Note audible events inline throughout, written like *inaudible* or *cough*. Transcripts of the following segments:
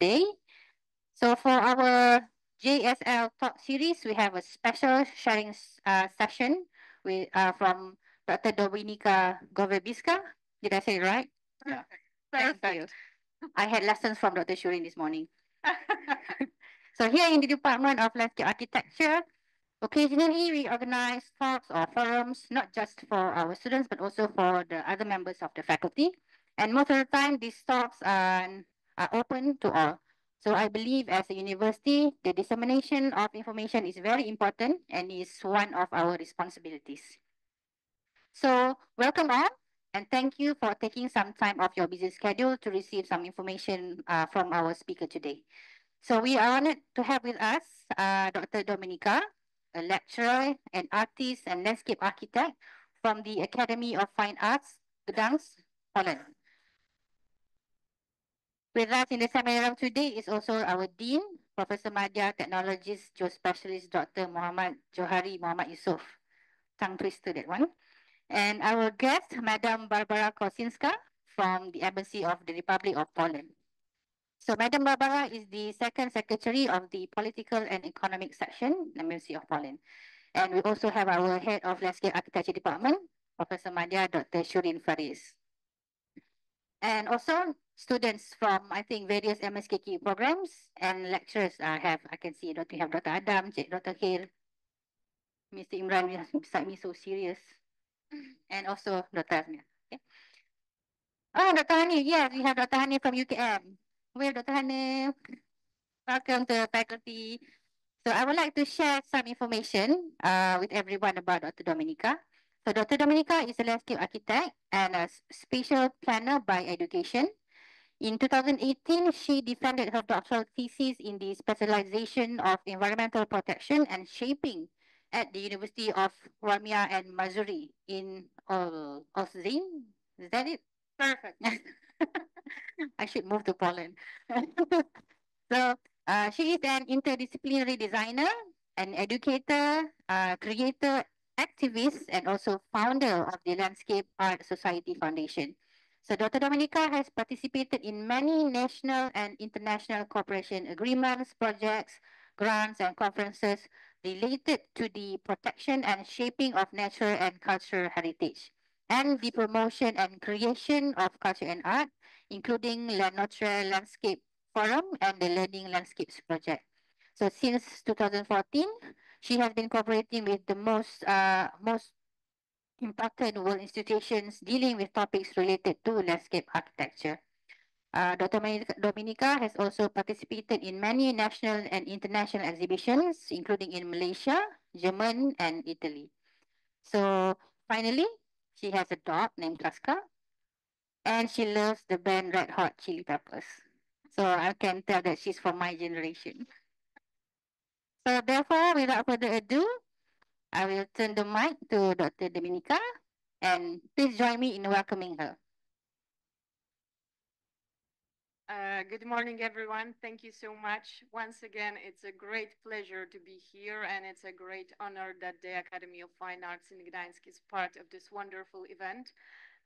day. So for our JSL talk series, we have a special sharing uh, session with uh, from Dr. Dominika Golebiewska. Did I say it right? Yeah. Thank you. I had lessons from Dr. Shurin this morning. *laughs* so here in the Department of Landscape Architecture, occasionally we organize talks or forums, not just for our students, but also for the other members of the faculty. And most of the time, these talks are, are open to all. So I believe as a university, the dissemination of information is very important and is one of our responsibilities. So welcome all and thank you for taking some time off your busy schedule to receive some information uh, from our speaker today. So we are honored to have with us uh, Dr. Dominika, a lecturer, an artist and landscape architect from the Academy of Fine Arts, Gdansk, Poland. With us in the seminar today is also our Dean, Professor Madya Technologist, Geospecialist, Dr. Muhammad Johari Muhammad Yusuf. Tongue twister that one. And our guest, Madam Barbara Kosinska from the Embassy of the Republic of Poland. So Madam Barbara is the second secretary of the Political and Economic Section, the Embassy of Poland. And we also have our head of Landscape Architecture Department, Professor Madya, Dr. Shurin Faris. And also students from, I think, various MSKQ programs and lecturers I have, I can see, Dr. have Dr. Adam, Dr. Khair, Mr. Imran beside *laughs* me so serious and also Dr. Hani. Okay. Oh, Dr. Hani, yes, we have Dr. Hani from UKM. Where Dr. Hani? Welcome to the faculty. So I would like to share some information uh, with everyone about Dr. Dominika. So Dr. Dominika is a landscape architect and a spatial planner by education. In 2018, she defended her doctoral thesis in the specialization of environmental protection and shaping at the University of Warmia and Mazury in uh, Olsztyn. Is that it? Perfect. *laughs* I should move to Poland. *laughs* so uh, she is an interdisciplinary designer, an educator, uh, creator, activist, and also founder of the Landscape Art Society Foundation. So Dr. Dominika has participated in many national and international cooperation agreements, projects, grants, and conferences related to the protection and shaping of natural and cultural heritage and the promotion and creation of culture and art, including Le Nôtre Landscape Forum and the Learning Landscapes Project. So since 2014, she has been cooperating with the most uh, most important world institutions dealing with topics related to landscape architecture. Uh, Dr. Dominika has also participated in many national and international exhibitions, including in Malaysia, Germany, and Italy. So finally, she has a dog named Kaska, and she loves the band Red Hot Chili Peppers. So I can tell that she's from my generation. So therefore, without further ado, I will turn the mic to Dr. Dominika, and please join me in welcoming her. Uh, good morning, everyone. Thank you so much. Once again, it's a great pleasure to be here, and it's a great honor that the Academy of Fine Arts in Gdańsk is part of this wonderful event.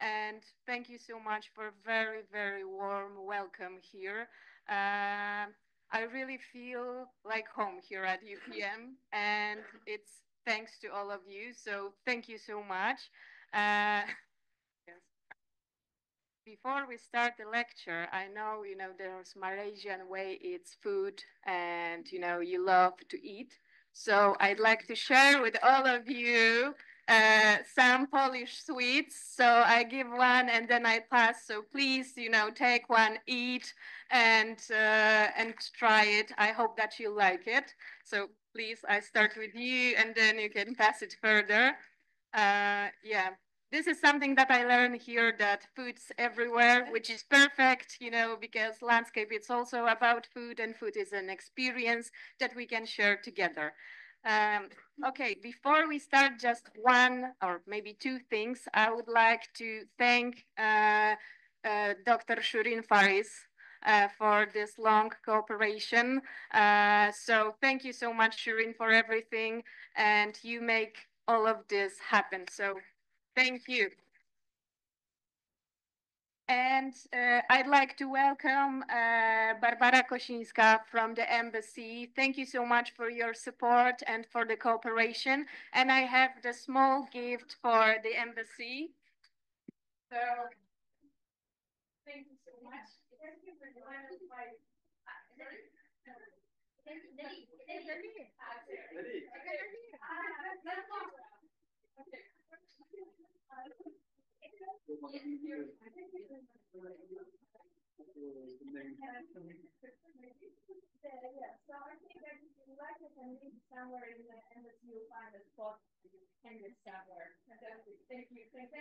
And thank you so much for a very, very warm welcome here. Uh, I really feel like home here at UPM, and it's thanks to all of you. So thank you so much. Uh, *laughs* before we start the lecture, I know, you know, there's Malaysian way, it's food and, you know, you love to eat. So I'd like to share with all of you uh, some Polish sweets. So I give one and then I pass. So please, you know, take one, eat and, uh, and try it. I hope that you like it. So please, I start with you and then you can pass it further. Uh, yeah this is something that I learned here that food's everywhere, which is perfect, you know, because landscape it's also about food and food is an experience that we can share together. Um, okay, before we start, just one or maybe two things. I would like to thank uh, uh, Dr. Shurin Faris uh, for this long cooperation. Uh, so thank you so much, Shurin, for everything. And you make all of this happen. So Thank you. And uh, I'd like to welcome uh, Barbara Kosińska from the embassy. Thank you so much for your support and for the cooperation. And I have the small gift for the embassy. So, thank you so much. Yeah, so I think that if you like it and leave somewhere in the embassy, you'll find a spot in this somewhere. Fantastic. Thank you. Thank you.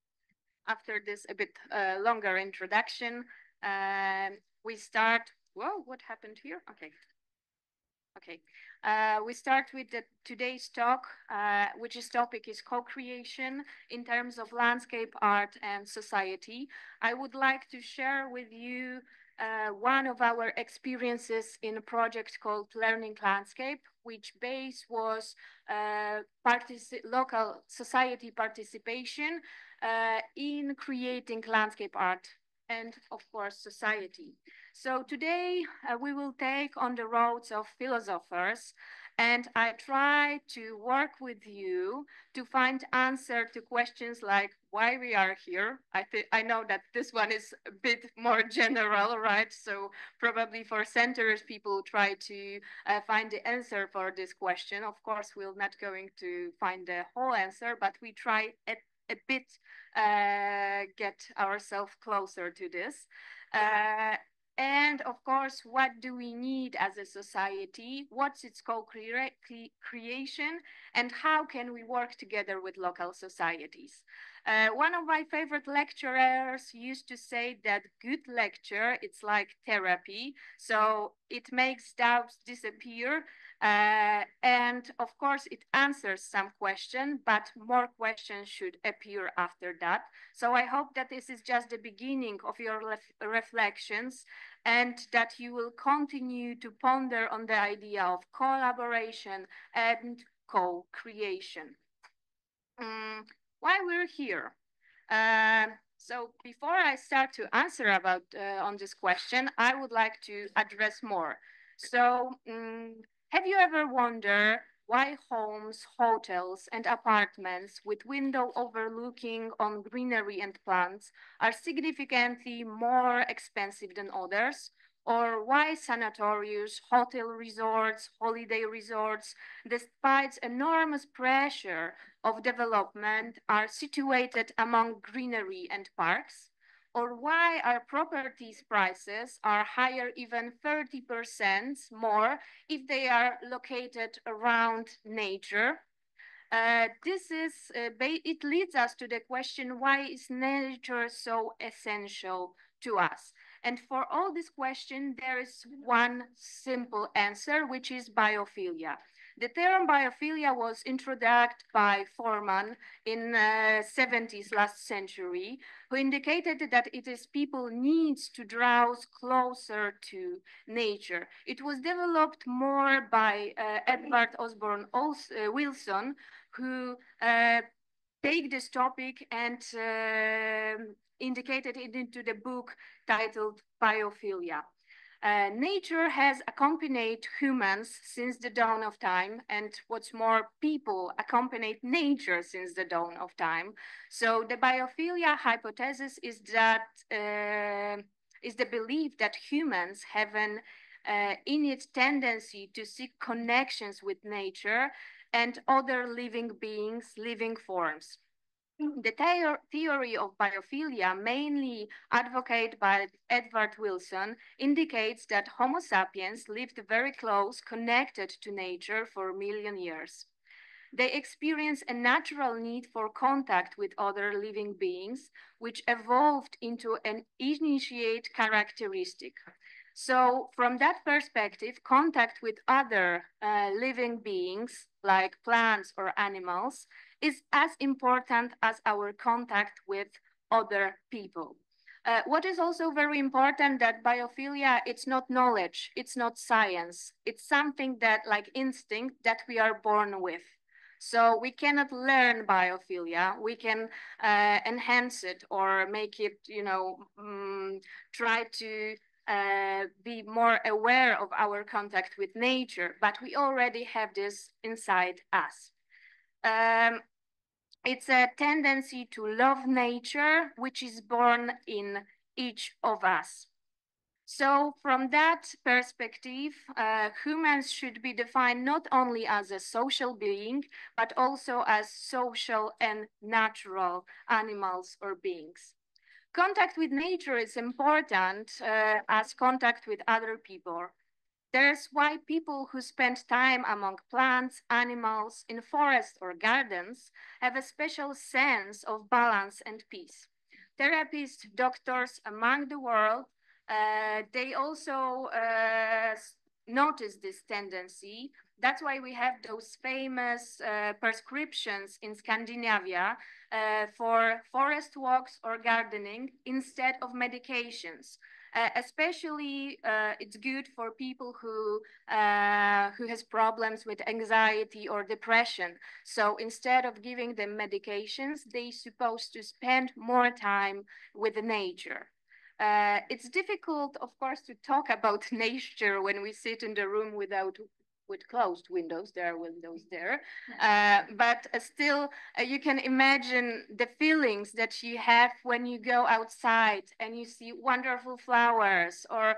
after this a bit uh, longer introduction, um, we start. Whoa, what happened here? Okay. Okay, uh, we start with the, today's talk, uh, which is topic is co-creation in terms of landscape art and society. I would like to share with you uh, one of our experiences in a project called Learning Landscape, which base was uh, local society participation uh, in creating landscape art and of course society. So today uh, we will take on the roads of philosophers and I try to work with you to find answer to questions like why we are here. I think I know that this one is a bit more *laughs* general, right? So probably for centers, people try to uh, find the answer for this question. Of course, we're not going to find the whole answer, but we try a, a bit uh, get ourselves closer to this. Uh, and of course, what do we need as a society? What's its co-creation? And how can we work together with local societies? Uh, one of my favorite lecturers used to say that good lecture, it's like therapy. So it makes doubts disappear. Uh, and of course, it answers some question, but more questions should appear after that. So I hope that this is just the beginning of your reflections and that you will continue to ponder on the idea of collaboration and co-creation. Um, why we're here. Uh, so before I start to answer about uh, on this question, I would like to address more. So um, have you ever wondered why homes, hotels, and apartments with window overlooking on greenery and plants are significantly more expensive than others? Or why sanatoriums, hotel resorts, holiday resorts, despite enormous pressure of development, are situated among greenery and parks? or why our properties prices are higher even 30% more if they are located around nature. Uh, this is, uh, it leads us to the question, why is nature so essential to us? And for all this question, there is one simple answer, which is biophilia. The term biophilia was introduced by Fromm in uh, 70s last century, who indicated that it is people needs to draw closer to nature. It was developed more by uh, Edward Osborne uh, Wilson, who uh, take this topic and uh, indicated it into the book titled Biophilia. Uh, nature has accompanied humans since the dawn of time, and what's more, people accompanied nature since the dawn of time. So the biophilia hypothesis is that uh, is the belief that humans have an uh, innate tendency to seek connections with nature and other living beings, living forms. The theory of biophilia, mainly advocated by Edward Wilson, indicates that Homo sapiens lived very close, connected to nature for a million years. they experience a natural need for contact with other living beings, which evolved into an initiate characteristic. So from that perspective, contact with other uh, living beings like plants or animals is as important as our contact with other people. Uh, what is also very important that biophilia, it's not knowledge, it's not science. It's something that like instinct that we are born with. So we cannot learn biophilia. We can uh, enhance it or make it, you know, um, try to uh, be more aware of our contact with nature, but we already have this inside us. Um, it's a tendency to love nature, which is born in each of us. So from that perspective, uh, humans should be defined not only as a social being, but also as social and natural animals or beings. Contact with nature is important uh, as contact with other people. There's why people who spend time among plants, animals, in forests or gardens have a special sense of balance and peace. Therapists, doctors among the world, uh, they also uh, notice this tendency. That's why we have those famous uh, prescriptions in Scandinavia uh, for forest walks or gardening instead of medications. Uh, especially, uh, it's good for people who uh, who has problems with anxiety or depression. So instead of giving them medications, they supposed to spend more time with nature. Uh, it's difficult, of course, to talk *laughs* about nature when we sit in the room without with closed windows. There are windows there. Uh, but uh, still, uh, you can imagine the feelings that you have when you go outside and you see wonderful flowers or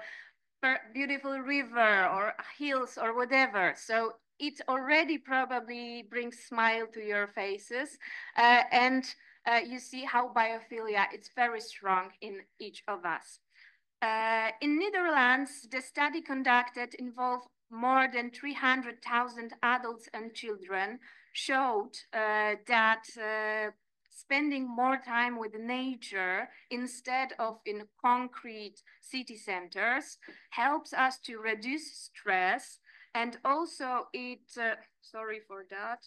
beautiful river or hills or whatever. So it already probably brings smile to your faces. Uh, and uh, you see how biophilia is very strong in each of us. Uh, in Netherlands, the study conducted involved more than 300,000 adults and children showed uh, that uh, spending more time with nature instead of in concrete city centers helps us to reduce stress and also it, uh, sorry for that,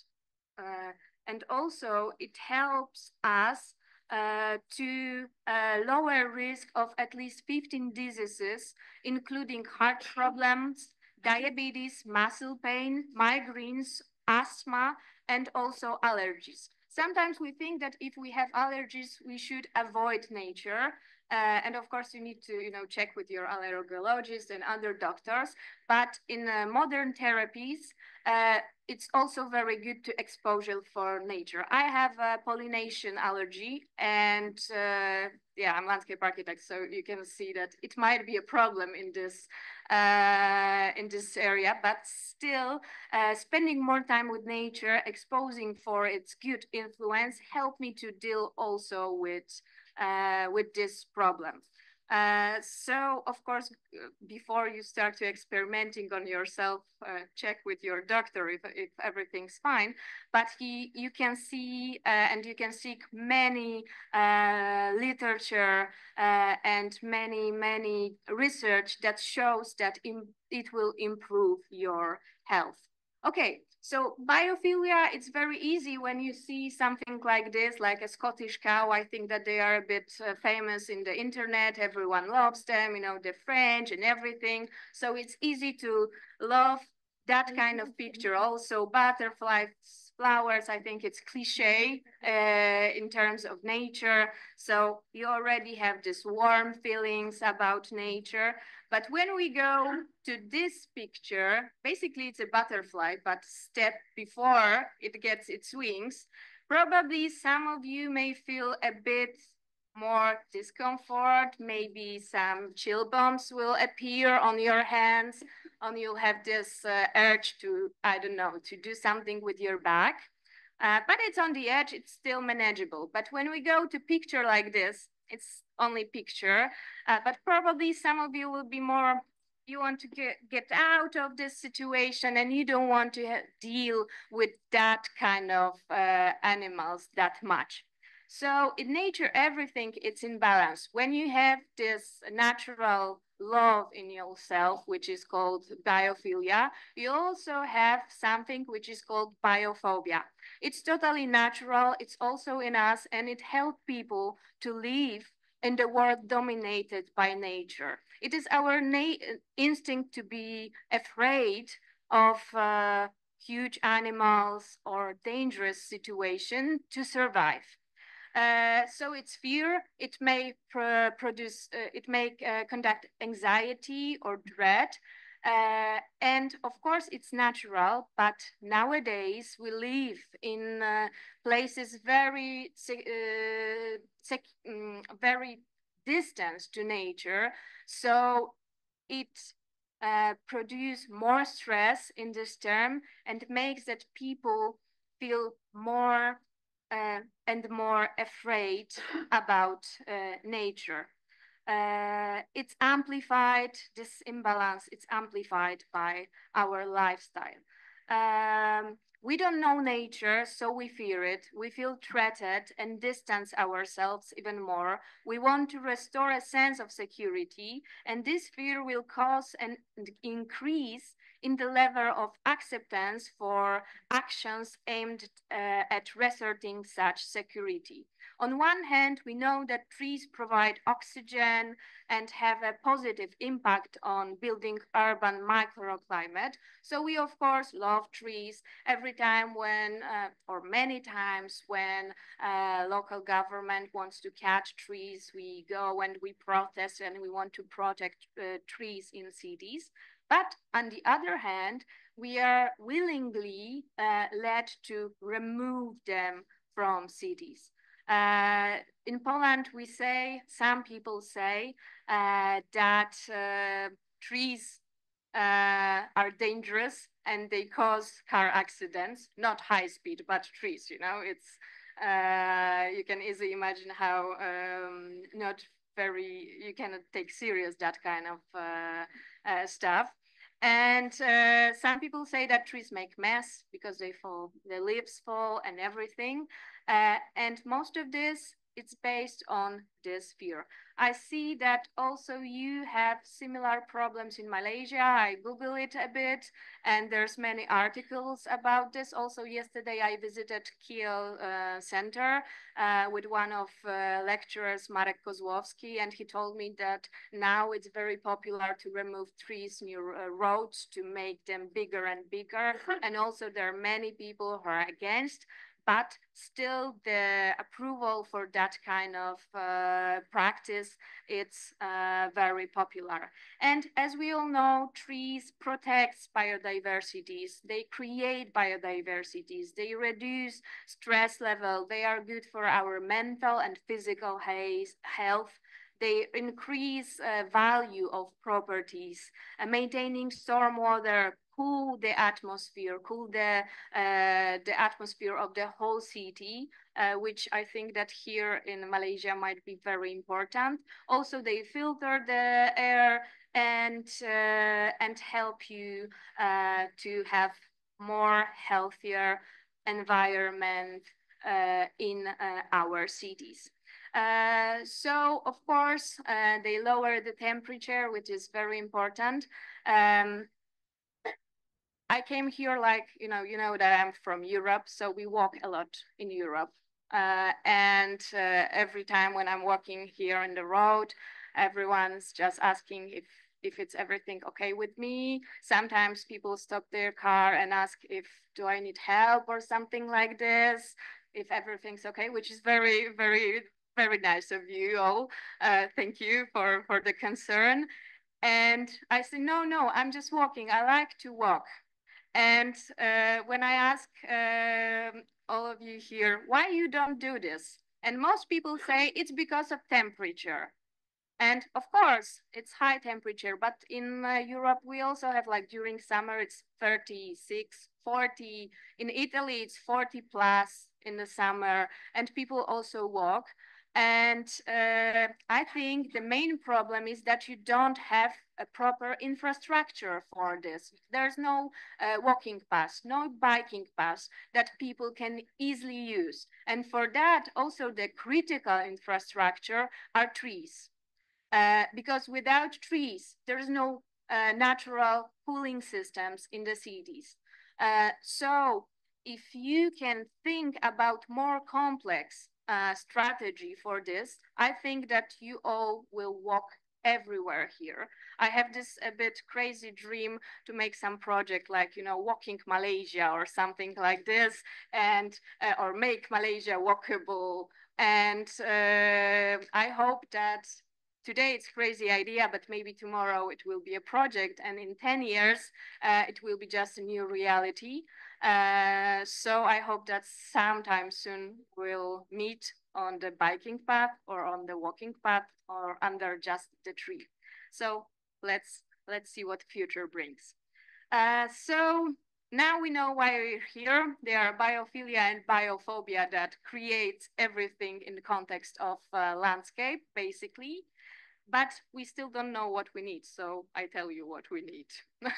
uh, and also it helps us uh, to uh, lower risk of at least 15 diseases, including heart problems, diabetes, muscle pain, migraines, asthma, and also allergies. Sometimes we think that if we have allergies, we should avoid nature. Uh, and of course, you need to, you know, check with your allergologist and other doctors. But in uh, modern therapies, uh, it's also very good to exposure for nature. I have a pollination allergy and uh, yeah, I'm landscape architect, so you can see that it might be a problem in this uh, in this area, but still uh, spending more time with nature, exposing for its good influence, helped me to deal also with uh, with this problem. Uh, so, of course, before you start to experimenting on yourself, uh, check with your doctor if, if everything's fine. But he, you can see uh, and you can seek many uh, literature uh, and many, many research that shows that it will improve your health. Okay, so biophilia, it's very easy when you see something like this, like a Scottish cow. I think that they are a bit uh, famous in the internet. Everyone loves them, you know, the French and everything. So it's easy to love that kind of picture. Also butterflies, flowers, I think it's cliche uh, in terms of nature. So you already have this warm feelings about nature. But when we go to this picture, basically it's a butterfly, but step before it gets its wings, probably some of you may feel a bit more discomfort, maybe some chill bumps will appear on your hands, and you'll have this uh, urge to, I don't know, to do something with your back. Uh, but it's on the edge, it's still manageable. But when we go to picture like this, it's only picture, uh, but probably some of you will be more you want to get, get out of this situation and you don't want to deal with that kind of uh, animals that much. So in nature, everything it's in balance. When you have this natural love in yourself, which is called biophilia, you also have something which is called biophobia. It's totally natural. It's also in us and it helps people to live in the world dominated by nature. It is our instinct to be afraid of uh, huge animals or dangerous situation to survive. Uh, so it's fear. It may pr produce, uh, it may uh, conduct anxiety or dread. Uh, and of course, it's natural, but nowadays we live in uh, places very, um, very distant to nature. So it uh, produce more stress in this term and makes that people feel more uh, and more afraid about uh, nature. Uh, it's amplified, this imbalance, it's amplified by our lifestyle. Um, we don't know nature, so we fear it. We feel threatened and distance ourselves even more. We want to restore a sense of security, and this fear will cause an increase in the level of acceptance for actions aimed uh, at reasserting such security. On one hand, we know that trees provide oxygen and have a positive impact on building urban microclimate. So we, of course, love trees. Every time when, uh, or many times when uh, local government wants to catch trees, we go and we protest and we want to protect uh, trees in cities. But on the other hand, we are willingly uh, led to remove them from cities. Uh, in Poland, we say, some people say uh, that uh, trees uh, are dangerous and they cause car accidents, not high speed, but trees, you know, it's, uh, you can easily imagine how um, not very, you cannot take serious that kind of stuff. And uh, some people say that trees make mess because they fall, the leaves fall and everything. Uh, and most of this, it's based on this fear. I see that also you have similar problems in Malaysia. I Google it a bit and there's many articles about this. Also yesterday I visited KL uh, Center uh, with one of uh, lecturers, Marek Kozłowski, and he told me that now it's very popular to remove trees near uh, roads to make them bigger and bigger. *laughs* and also there are many people who are against but still the approval for that kind of uh, practice, it's uh, very popular. And as we all know, trees protect biodiversities, they create biodiversities, they reduce stress level, they are good for our mental and physical health, they increase uh, value of properties, maintaining stormwater cool the atmosphere, cool the uh, the atmosphere of the whole city, uh, which I think that here in Malaysia might be very important. Also, they filter the air and uh, and help you uh, to have more healthier environment uh, in uh, our cities. Uh, so of course, uh, they lower the temperature, which is very important. Um, I came here like, you know, you know that I'm from Europe, so we walk a lot in Europe. Uh, and uh, every time when I'm walking here on the road, everyone's just asking if if it's everything okay with me. Sometimes people stop their car and ask if do I need help or something like this, if everything's okay, which is very, very, very nice of you all. Uh, thank you for, for the concern. And I say, no, no, I'm just walking. I like to walk. And uh, when I ask uh, all of you here, why you don't do this? And most people say it's because of temperature. And of course, it's high temperature, but in uh, Europe, we also have like during summer, it's 36, 40. In Italy, it's 40 plus in the summer, and people also walk. And uh, I think the main problem is that you don't have a proper infrastructure for this. There's no uh, walking path, no biking path that people can easily use. And for that, also the critical infrastructure are trees. Uh, because without trees, there's no uh, natural cooling systems in the cities. Uh, so if you can think about more complex uh, strategy for this, I think that you all will walk everywhere here. I have this a bit crazy dream to make some project like, you know, walking Malaysia or something like this and, uh, or make Malaysia walkable. And uh, I hope that today it's crazy idea, but maybe tomorrow it will be a project and in 10 years, uh, it will be just a new reality. Uh, so I hope that sometime soon we'll meet on the biking path or on the walking path or under just the tree. So let's let's see what future brings. Uh, so now we know why we're here. There are biophilia and biophobia that creates everything in the context of uh, landscape, basically but we still don't know what we need. So I tell you what we need. *laughs*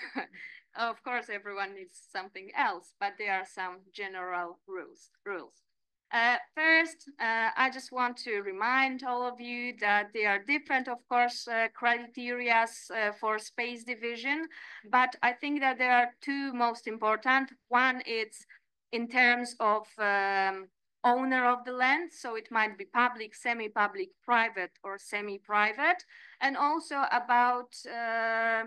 of course, everyone needs something else, but there are some general rules. rules. Uh, first, uh, I just want to remind all of you that there are different, of course, uh, criteria uh, for space division, but I think that there are two most important. One is in terms of um, owner of the land. So it might be public, semi-public, private, or semi-private. And also about uh,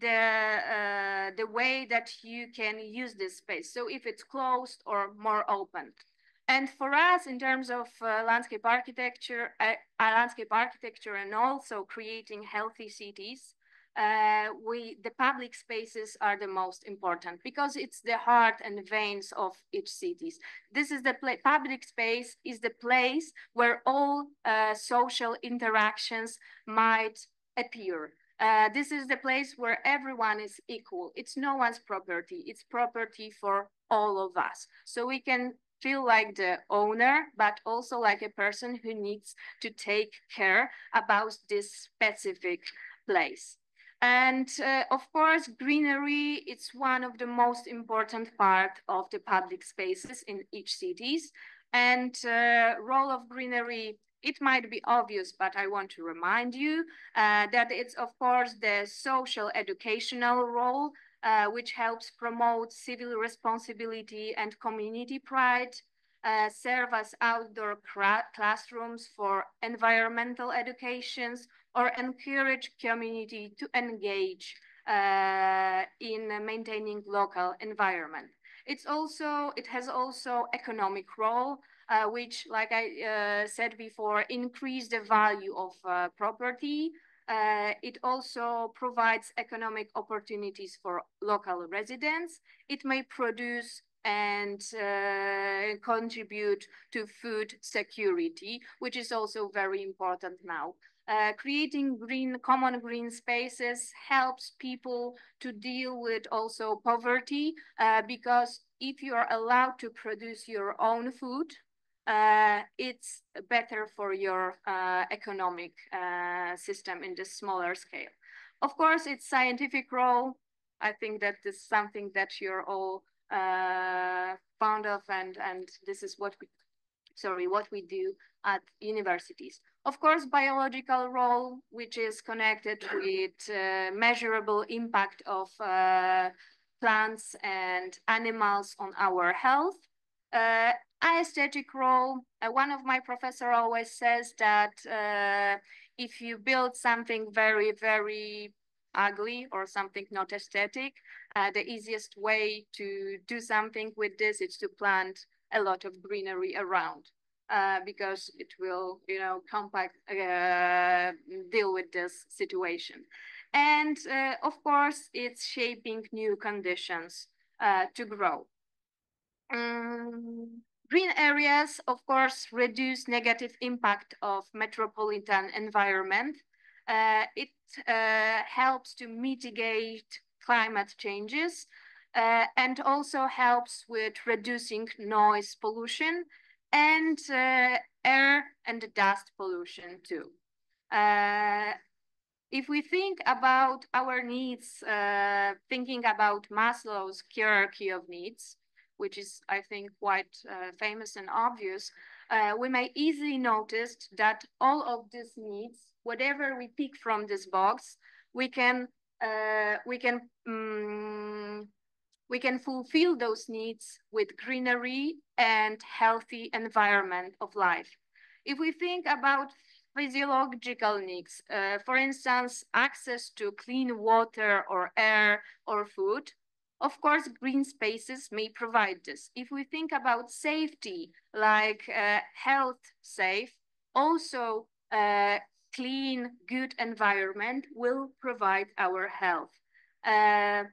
the, uh, the way that you can use this space. So if it's closed or more open. And for us, in terms of uh, landscape architecture, uh, landscape architecture and also creating healthy cities, uh, we the public spaces are the most important because it's the heart and veins of each cities. This is the public space is the place where all uh, social interactions might appear. Uh, this is the place where everyone is equal. It's no one's property. It's property for all of us. So we can feel like the owner, but also like a person who needs to take care about this specific place. And uh, of course, greenery, it's one of the most important part of the public spaces in each cities. And uh, role of greenery, it might be obvious, but I want to remind you uh, that it's of course the social educational role, uh, which helps promote civil responsibility and community pride, uh, serve as outdoor classrooms for environmental educations, or encourage community to engage uh, in maintaining local environment. It's also, it has also economic role, uh, which, like I uh, said before, increase the value of uh, property. Uh, it also provides economic opportunities for local residents. It may produce and uh, contribute to food security, which is also very important now. Uh, creating green, common green spaces helps people to deal with also poverty uh, because if you are allowed to produce your own food, uh, it's better for your uh, economic uh, system in the smaller scale. Of course, it's scientific role. I think that is something that you're all uh, fond of and, and this is what we, sorry, what we do at universities. Of course, biological role, which is connected with uh, measurable impact of uh, plants and animals on our health. Uh, aesthetic role, uh, one of my professor always says that uh, if you build something very, very ugly or something not aesthetic, uh, the easiest way to do something with this is to plant a lot of greenery around uh, because it will, you know, compact, uh, deal with this situation. And uh, of course, it's shaping new conditions to grow. Um, green areas, of course, reduce negative impact of metropolitan environment. Uh, it uh, helps to mitigate climate changes and also helps with reducing noise pollution and uh, air and dust pollution too. Uh, if we think about our needs, uh, thinking about Maslow's hierarchy of needs, which is, I think, quite uh, famous and obvious, uh, we may easily notice that all of these needs, whatever we pick from this box, we can uh, we can um, we can fulfill those needs with greenery and healthy environment of life. If we think about physiological needs, uh, for instance, access to clean water or air or food, of course, green spaces may provide this. If we think about safety, like uh, health safe, also uh, clean, good environment will provide our health. Uh,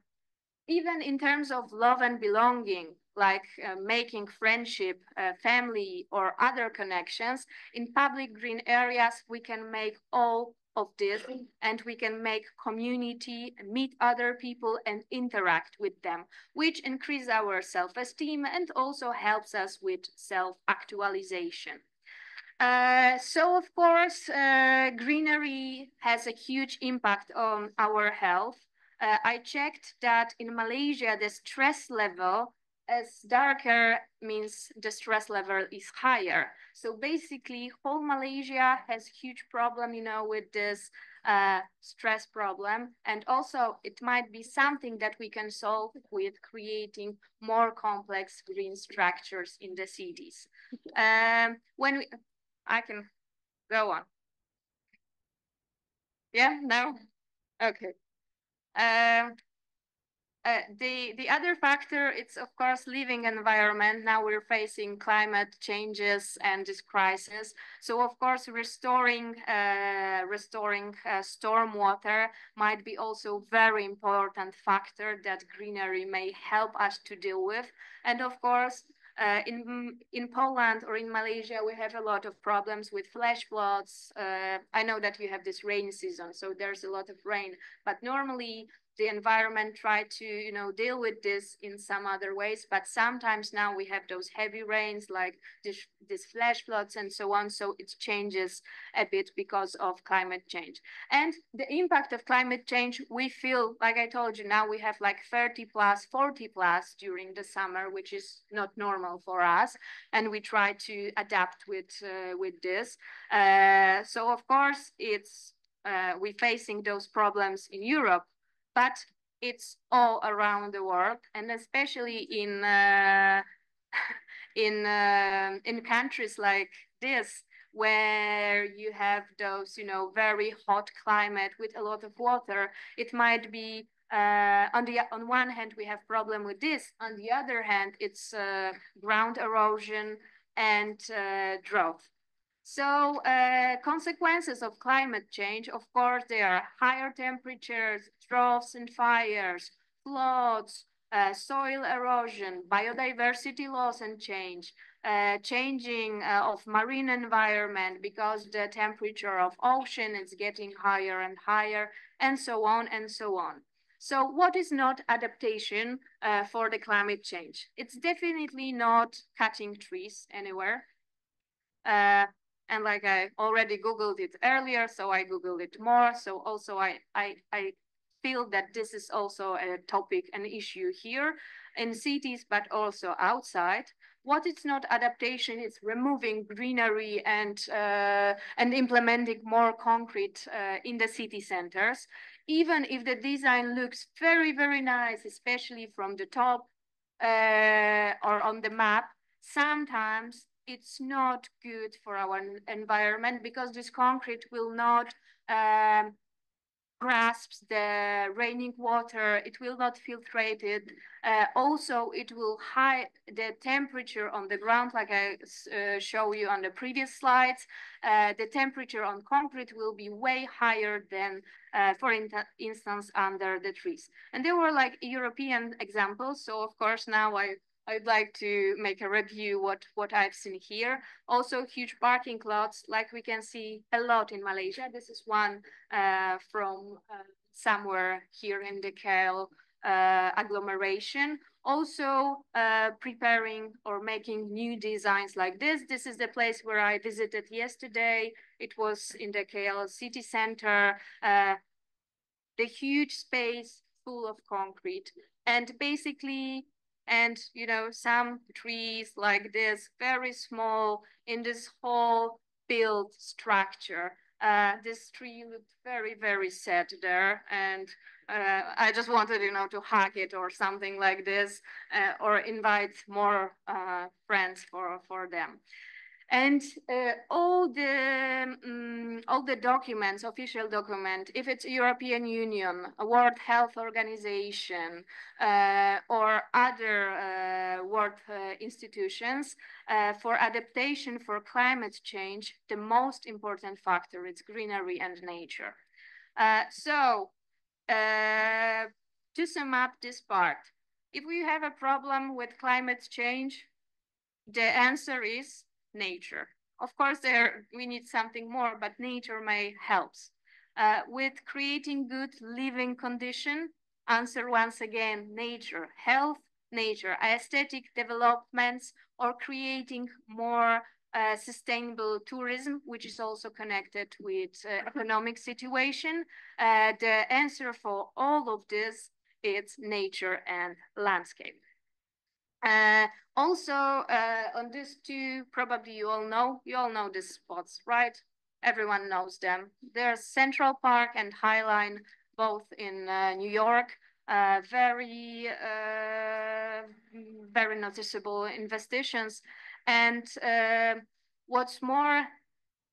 even in terms of love and belonging, like uh, making friendship, uh, family, or other connections, in public green areas, we can make all of this and we can make community, meet other people and interact with them, which increase our self-esteem and also helps us with self-actualization. Uh, so of course, uh, greenery has a huge impact on our health. Uh, I checked that in Malaysia, the stress level as darker means the stress level is higher. So basically whole Malaysia has huge problem, you know, with this uh, stress problem. And also it might be something that we can solve with creating more complex green structures in the cities. Um, when we, I can go on. Yeah, no? Okay. Um, uh, the the other factor it's of course living environment now we're facing climate changes and this crisis so of course restoring uh, restoring uh, storm water might be also very important factor that greenery may help us to deal with and of course uh, in in Poland or in Malaysia, we have a lot of problems with flash floods. Uh, I know that you have this rain season, so there's a lot of rain. But normally, the environment try to you know deal with this in some other ways. But sometimes now we have those heavy rains like this, this flash floods and so on. So it changes a bit because of climate change. And the impact of climate change we feel like i told you now we have like 30 plus 40 plus during the summer which is not normal for us. And we try to adapt with uh, with this. Uh, so of course it's uh, we're facing those problems in Europe but it's all around the world and especially in uh, *laughs* in uh, in countries like this where you have those you know very hot climate with a lot of water it might be uh, on the on one hand we have problem with this on the other hand it's uh, ground erosion and uh, drought so uh, consequences of climate change, of course, there are higher temperatures, droughts and fires, floods, uh, soil erosion, biodiversity loss and change, uh, changing uh, of marine environment because the temperature of ocean is getting higher and higher, and so on and so on. So what is not adaptation uh, for the climate change? It's definitely not cutting trees anywhere. Uh, and like I already Googled it earlier, so I Googled it more. So also I, I, I feel that this is also a topic, an issue here in cities, but also outside. What is not adaptation is removing greenery and, uh, and implementing more concrete uh, in the city centers. Even if the design looks very, very nice, especially from the top uh, or on the map, sometimes it's not good for our environment because this concrete will not um, grasp the raining water. It will not filtrated. Uh, also, it will hide the temperature on the ground, like I uh, show you on the previous slides. Uh, the temperature on concrete will be way higher than, uh, for in instance, under the trees. And there were like European examples. So of course, now I I'd like to make a review what, what I've seen here. Also huge parking lots, like we can see a lot in Malaysia. This is one uh, from uh, somewhere here in the KL uh, agglomeration. also uh, preparing or making new designs like this. This is the place where I visited yesterday. It was in the KL city center, uh, the huge space full of concrete. And basically, and you know, some trees like this, very small in this whole built structure. Uh, this tree looked very, very sad there. And uh, I just wanted, you know, to hug it or something like this, uh, or invite more uh, friends for, for them. And uh, all the um, all the documents, official document, if it's European Union, World Health Organization, uh, or other uh, world uh, institutions, uh, for adaptation for climate change, the most important factor is greenery and nature. Uh, so, to sum up this part, if we have a problem with climate change, the answer is nature. Of course, there we need something more, but nature may helps. Uh, with creating good living condition, answer once again, nature, health, nature, aesthetic developments, or creating more uh, sustainable tourism, which is also connected with uh, economic situation. Uh, the answer for all of this is nature and landscape. Uh, also, uh, on these two, probably you all know, you all know these spots, right? Everyone knows them. There's Central Park and Highline, both in uh, New York. Uh, very, uh, very noticeable investitions. And uh, what's more,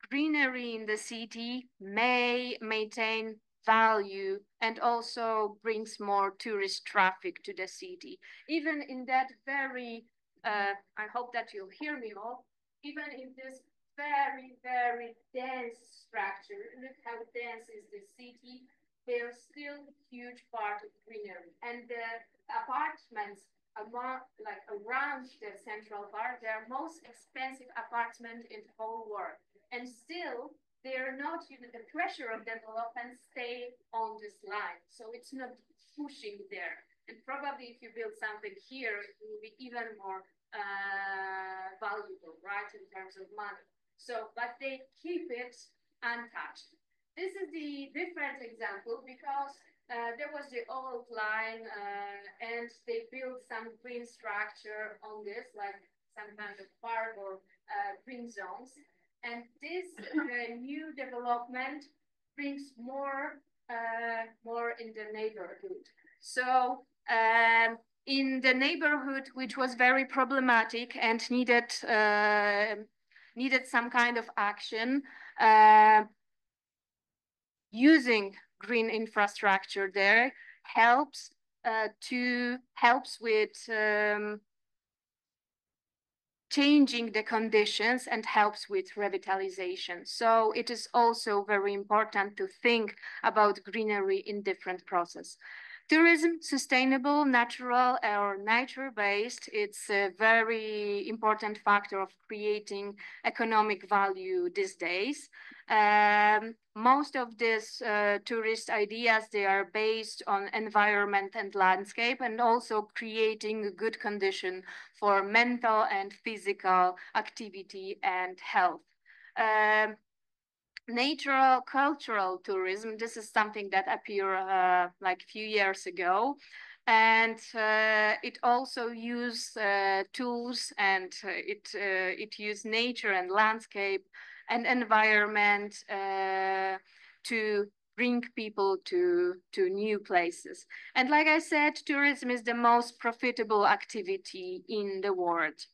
greenery in the city may maintain value and also brings more tourist traffic to the city. Even in that very, uh, I hope that you'll hear me all, even in this very, very dense structure, look how dense is the city, there's still huge part of greenery. And the apartments among, like around the central park, they're most expensive apartment in the whole world. And still, they're not, you know, the pressure of development stay on this line. So it's not pushing there. And probably if you build something here, it will be even more uh, valuable, right, in terms of money. So, but they keep it untouched. This is the different example because uh, there was the old line uh, and they built some green structure on this, like some kind of park or uh, green zones. And this uh, new development brings more, uh, more in the neighborhood. So um, in the neighborhood, which was very problematic and needed uh, needed some kind of action, uh, using green infrastructure there helps uh, to helps with um, changing the conditions and helps with revitalization. So it is also very important to think about greenery in different process. Tourism, sustainable, natural or nature-based, it's a very important factor of creating economic value these days. Um, most of these uh, tourist ideas, they are based on environment and landscape and also creating a good condition for mental and physical activity and health. Um, natural cultural tourism, this is something that appeared uh, like a few years ago. And uh, it also use uh, tools and uh, it, uh, it use nature and landscape and environment uh, to bring people to, to new places. And like I said, tourism is the most profitable activity in the world.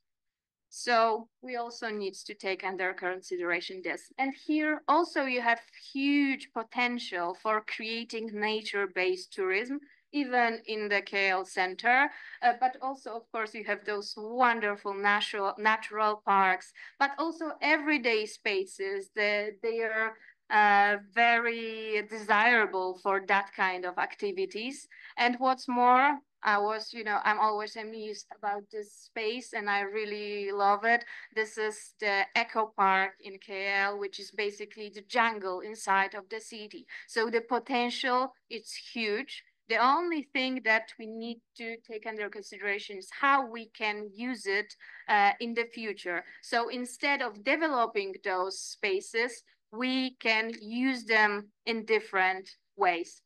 So we also need to take under consideration this. And here also you have huge potential for creating nature-based tourism, even in the KL center. Uh, but also, of course, you have those wonderful natural, natural parks, but also everyday spaces. that they are uh, very desirable for that kind of activities. And what's more, I was, you know, I'm always amused about this space and I really love it. This is the Eco Park in KL, which is basically the jungle inside of the city. So the potential, it's huge. The only thing that we need to take under consideration is how we can use it uh, in the future. So instead of developing those spaces, we can use them in different ways.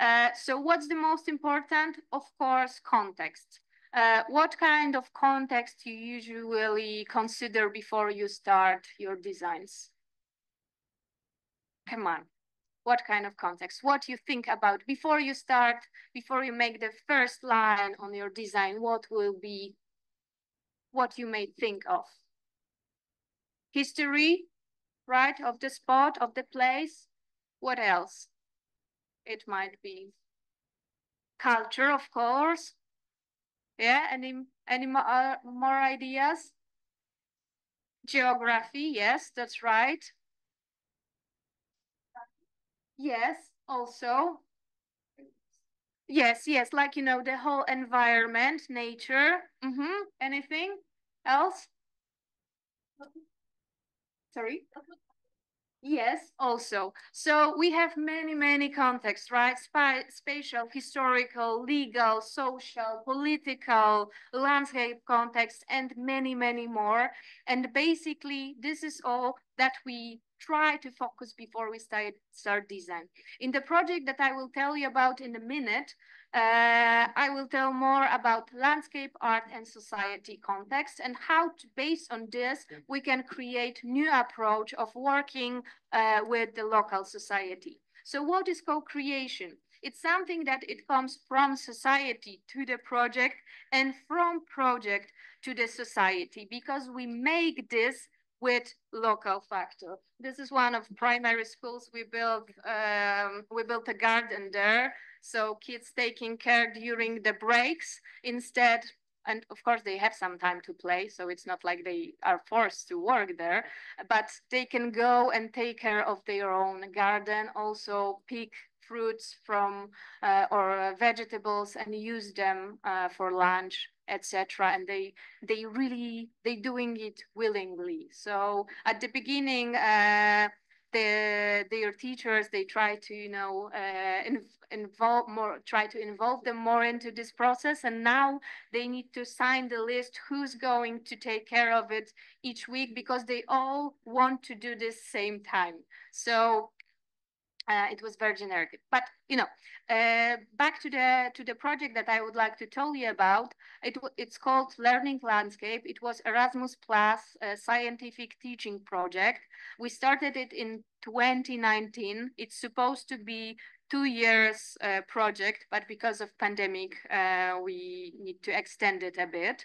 Uh, so what's the most important? Of course, context. Uh, what kind of context do you usually consider before you start your designs? Come on. What kind of context? What you think about before you start, before you make the first line on your design, what will be what you may think of? History, right, of the spot, of the place. What else? It might be culture, of course. Yeah, any, any more, uh, more ideas? Geography, yes, that's right. Yes, also. Yes, yes, like, you know, the whole environment, nature. Mm -hmm. Anything else? Sorry? Yes, also. So we have many, many contexts, right? Sp spatial, historical, legal, social, political, landscape context, and many, many more. And basically, this is all that we try to focus before we start, start design. In the project that I will tell you about in a minute, uh, I will tell more about landscape, art, and society context and how, to, based on this, we can create new approach of working uh, with the local society. So what is co-creation? It's something that it comes from society to the project and from project to the society because we make this with local factor. This is one of primary schools we built. Um, we built a garden there so kids taking care during the breaks instead and of course they have some time to play so it's not like they are forced to work there but they can go and take care of their own garden also pick fruits from uh, or uh, vegetables and use them uh, for lunch etc and they they really they doing it willingly. So at the beginning uh, the, their teachers they try to you know uh, in, involve more try to involve them more into this process. And now they need to sign the list who's going to take care of it each week because they all want to do this same time. So uh, it was very generic. But you know, uh, back to the to the project that I would like to tell you about. It it's called Learning Landscape. It was Erasmus Plus uh, scientific teaching project. We started it in 2019. It's supposed to be two years uh, project, but because of pandemic, uh, we need to extend it a bit.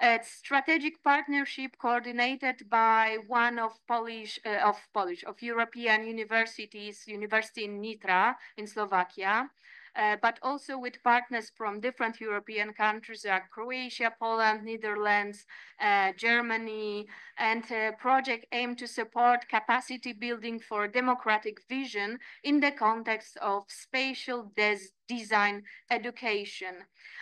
It's strategic partnership coordinated by one of Polish, uh, of Polish, of European universities, University in Nitra in Slovakia, uh, but also with partners from different European countries like Croatia, Poland, Netherlands, uh, Germany, and a project aimed to support capacity building for democratic vision in the context of spatial des design education.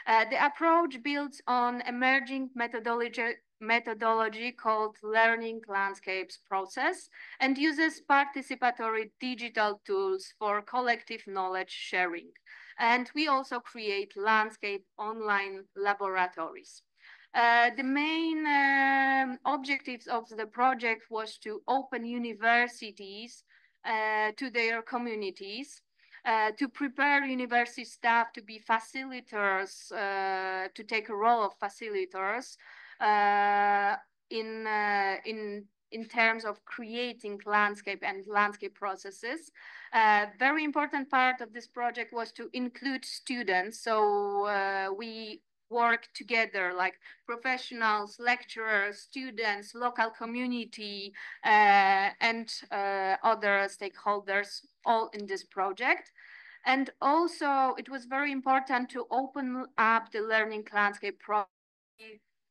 Uh, the approach builds on emerging methodology methodology called learning landscapes process and uses participatory digital tools for collective knowledge sharing. And we also create landscape online laboratories. Uh, the main um, objectives of the project was to open universities uh, to their communities, uh, to prepare university staff to be facilitators, uh, to take a role of facilitators uh, in, uh, in in terms of creating landscape and landscape processes. Uh, very important part of this project was to include students. So uh, we work together like professionals, lecturers, students, local community, uh, and uh, other stakeholders all in this project. And also it was very important to open up the learning landscape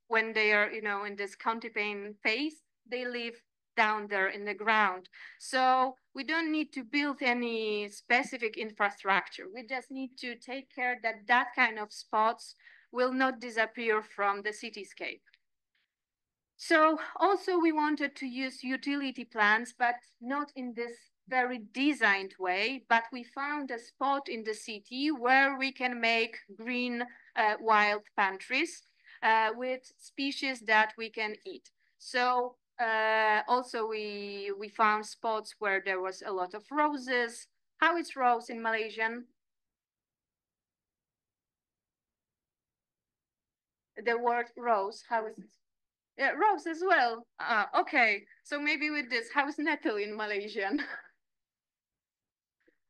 when they are, you know, in this campaign phase they live down there in the ground. So we don't need to build any specific infrastructure. We just need to take care that that kind of spots will not disappear from the cityscape. So also we wanted to use utility plants, but not in this very designed way, but we found a spot in the city where we can make green uh, wild pantries uh, with species that we can eat. So uh, also we we found spots where there was a lot of roses. How is rose in Malaysian? The word rose, how is it? Yeah, rose as well. Uh, okay, so maybe with this, how is nettle in Malaysian? *laughs*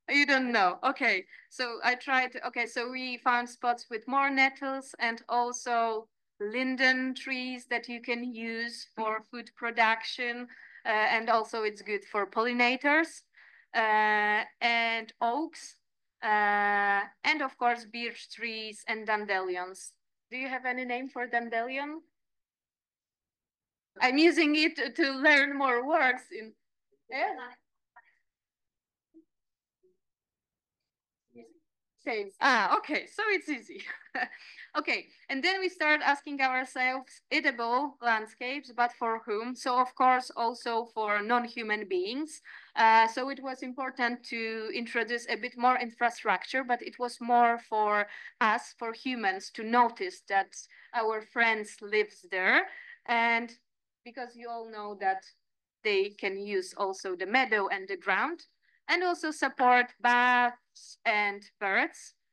You don't know. Okay. So I tried. Okay. So we found spots with more nettles and also linden trees that you can use for food production. Uh, and also it's good for pollinators uh, and oaks. Uh, and of course, birch trees and dandelions. Do you have any name for dandelion? I'm using it to, to learn more words in. Yeah. Same. Ah, okay, so it's easy. *laughs* okay, and then we start asking ourselves edible landscapes, but for whom? So of course also for non-human beings. Uh, so it was important to introduce a bit more infrastructure, but it was more for us, for humans, to notice that our friends lives there. And because you all know that they can use also the meadow and the ground and also support bats and birds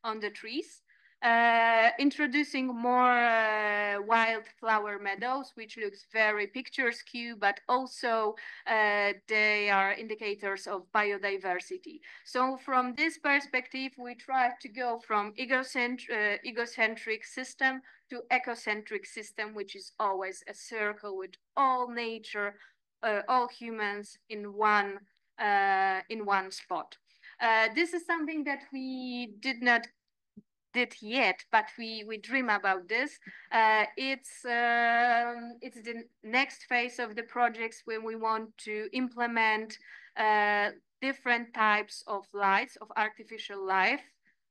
on the trees. Uh, introducing more uh, wildflower meadows, which looks very picturesque, but also uh, they are indicators of biodiversity. So from this perspective, we try to go from egocentric, uh, egocentric system to ecocentric system, which is always a circle with all nature, uh, all humans in one uh, in one spot. Uh, this is something that we did not did yet, but we we dream about this. Uh, it's um, it's the next phase of the projects when we want to implement uh, different types of lights of artificial life,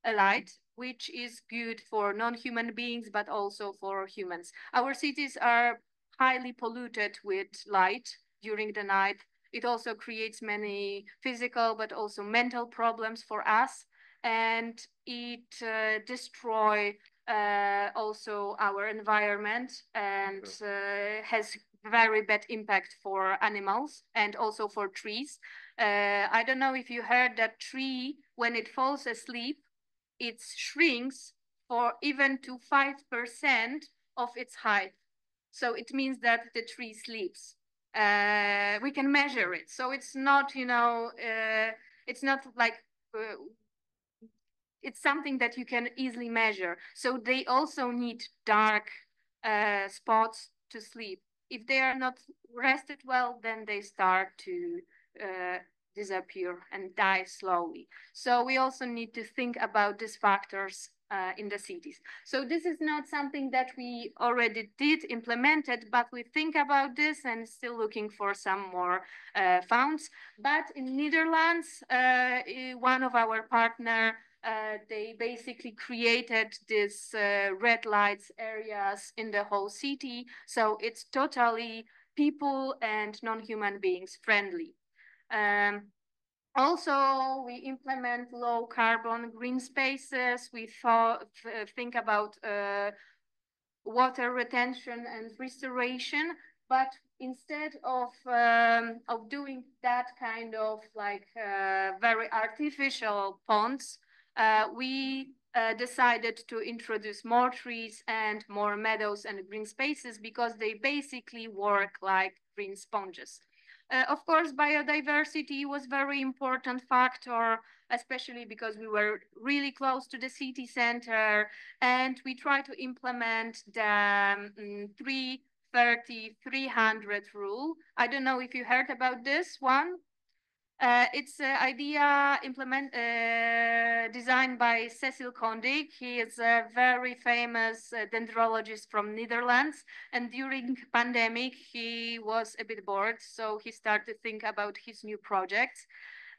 a light which is good for non-human beings but also for humans. Our cities are highly polluted with light during the night it also creates many physical but also mental problems for us, and it uh, destroy uh, also our environment and uh, has very bad impact for animals and also for trees. Uh, I don't know if you heard that tree when it falls asleep, it shrinks for even to 5% of its height. So it means that the tree sleeps uh, we can measure it. So it's not, you know, uh, it's not like, uh, it's something that you can easily measure. So they also need dark uh, spots to sleep. If they are not rested well, then they start to uh, disappear and die slowly. So we also need to think about these factors uh, in the cities. So this is not something that we already did implemented, but we think about this and still looking for some more uh, funds. But in Netherlands, uh, one of our partner, uh, they basically created this uh, red lights areas in the whole city. So it's totally people and non-human beings friendly. Um, also, we implement low carbon green spaces. We thought, think about uh, water retention and restoration, but instead of um, of doing that kind of like uh, very artificial ponds, uh, we uh, decided to introduce more trees and more meadows and green spaces because they basically work like green sponges. Uh, of course, biodiversity was very important factor, especially because we were really close to the city center, and we tried to implement the um, 330, 300 rule. I don't know if you heard about this one. Uh, it's an idea implement uh, designed by Cecil Konijnendijk. He is a very famous uh, dendrologist from Netherlands. And during pandemic, he was a bit bored, so he started to think about his new projects.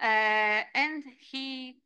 Uh, and he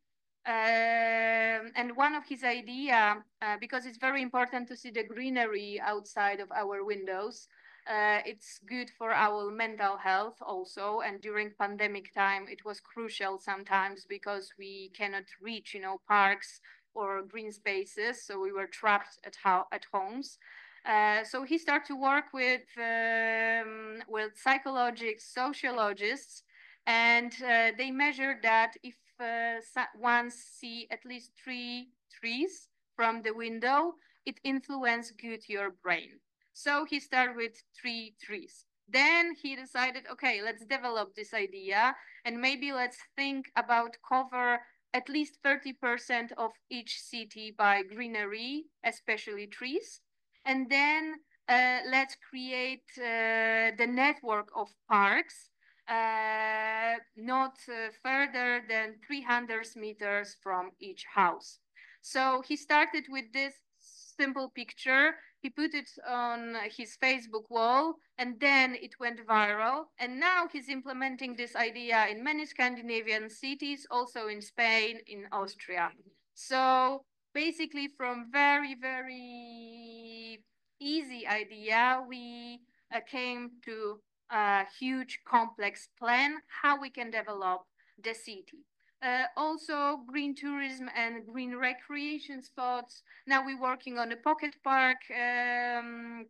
um, and one of his idea, uh, because it's very important to see the greenery outside of our windows, Uh, it's good for our mental health also. And during pandemic time, it was crucial sometimes because we cannot reach, you know, parks or green spaces. So we were trapped at, ho at homes. Uh, so he started to work with um, with psychologists, sociologists, and uh, they measured that if uh, one see at least three trees from the window, it influences good your brain. So he started with three trees. Then he decided, okay, let's develop this idea and maybe let's think about cover at least 30% of each city by greenery, especially trees. And then uh, let's create uh, the network of parks, uh, not uh, further than 300 meters from each house. So he started with this simple picture. He put it on his Facebook wall and then it went viral. And now he's implementing this idea in many Scandinavian cities, also in Spain, in Austria. So basically from very, very easy idea, we uh, came to a huge complex plan how we can develop the city. Uh, also green tourism and green recreation spots. Now we're working on a pocket park um,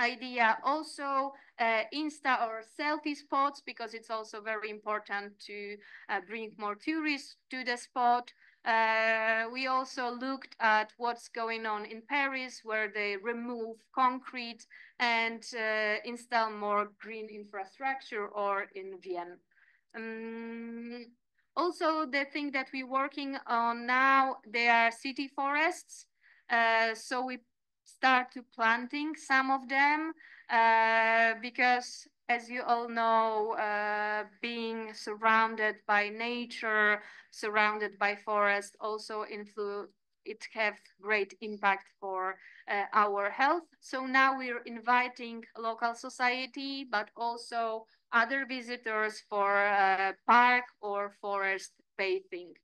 idea. Also uh, Insta or selfie spots because it's also very important to uh, bring more tourists to the spot. Uh, we also looked at what's going on in Paris, where they remove concrete and uh, install more green infrastructure, or in Vienna. Um, also, the thing that we're working on now, they are city forests. Uh, so we start to planting some of them uh, because as you all know, uh, being surrounded by nature, surrounded by forest also influ it have great impact for uh, our health. So now we're inviting local society, but also other visitors for park or forest bathing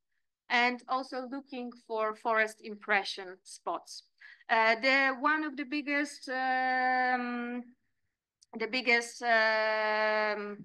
and also looking for forest impression spots. Uh, the one of the biggest um, the biggest um,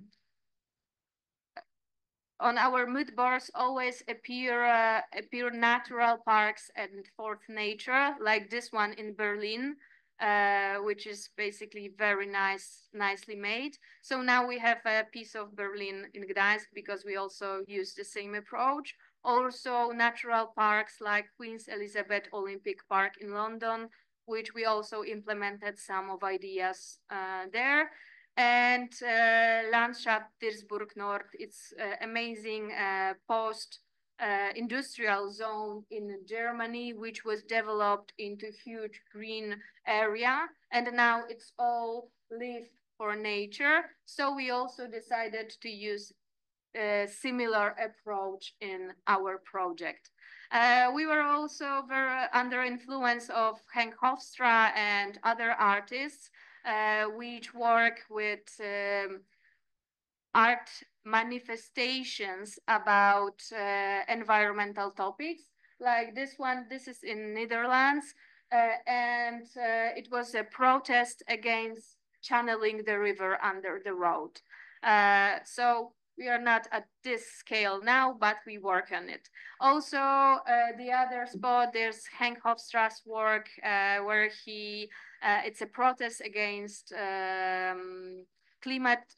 on our mood boards always appear uh, appear natural parks and fourth nature like this one in Berlin uh, which is basically very nice nicely made so now we have a piece of Berlin in Gdańsk because we also use the same approach also natural parks like Queen's Elizabeth Olympic Park in London which we also implemented some of ideas uh, there. And uh, Landschaft Duisburg Nord, it's uh, amazing uh, post uh, industrial zone in Germany, which was developed into huge green area. And now it's all lived for nature. So we also decided to use a similar approach in our project. Uh, we were also very under influence of Henk Hofstra and other artists, uh, which work with um, art manifestations about uh, environmental topics. Like this one, this is in Netherlands, uh, and uh, it was a protest against channeling the river under the road. Uh, so we are not at this scale now, but we work on it. Also, uh, the other spot, there's Henk Hofstra's work, uh, where he, it's a protest against um, climate,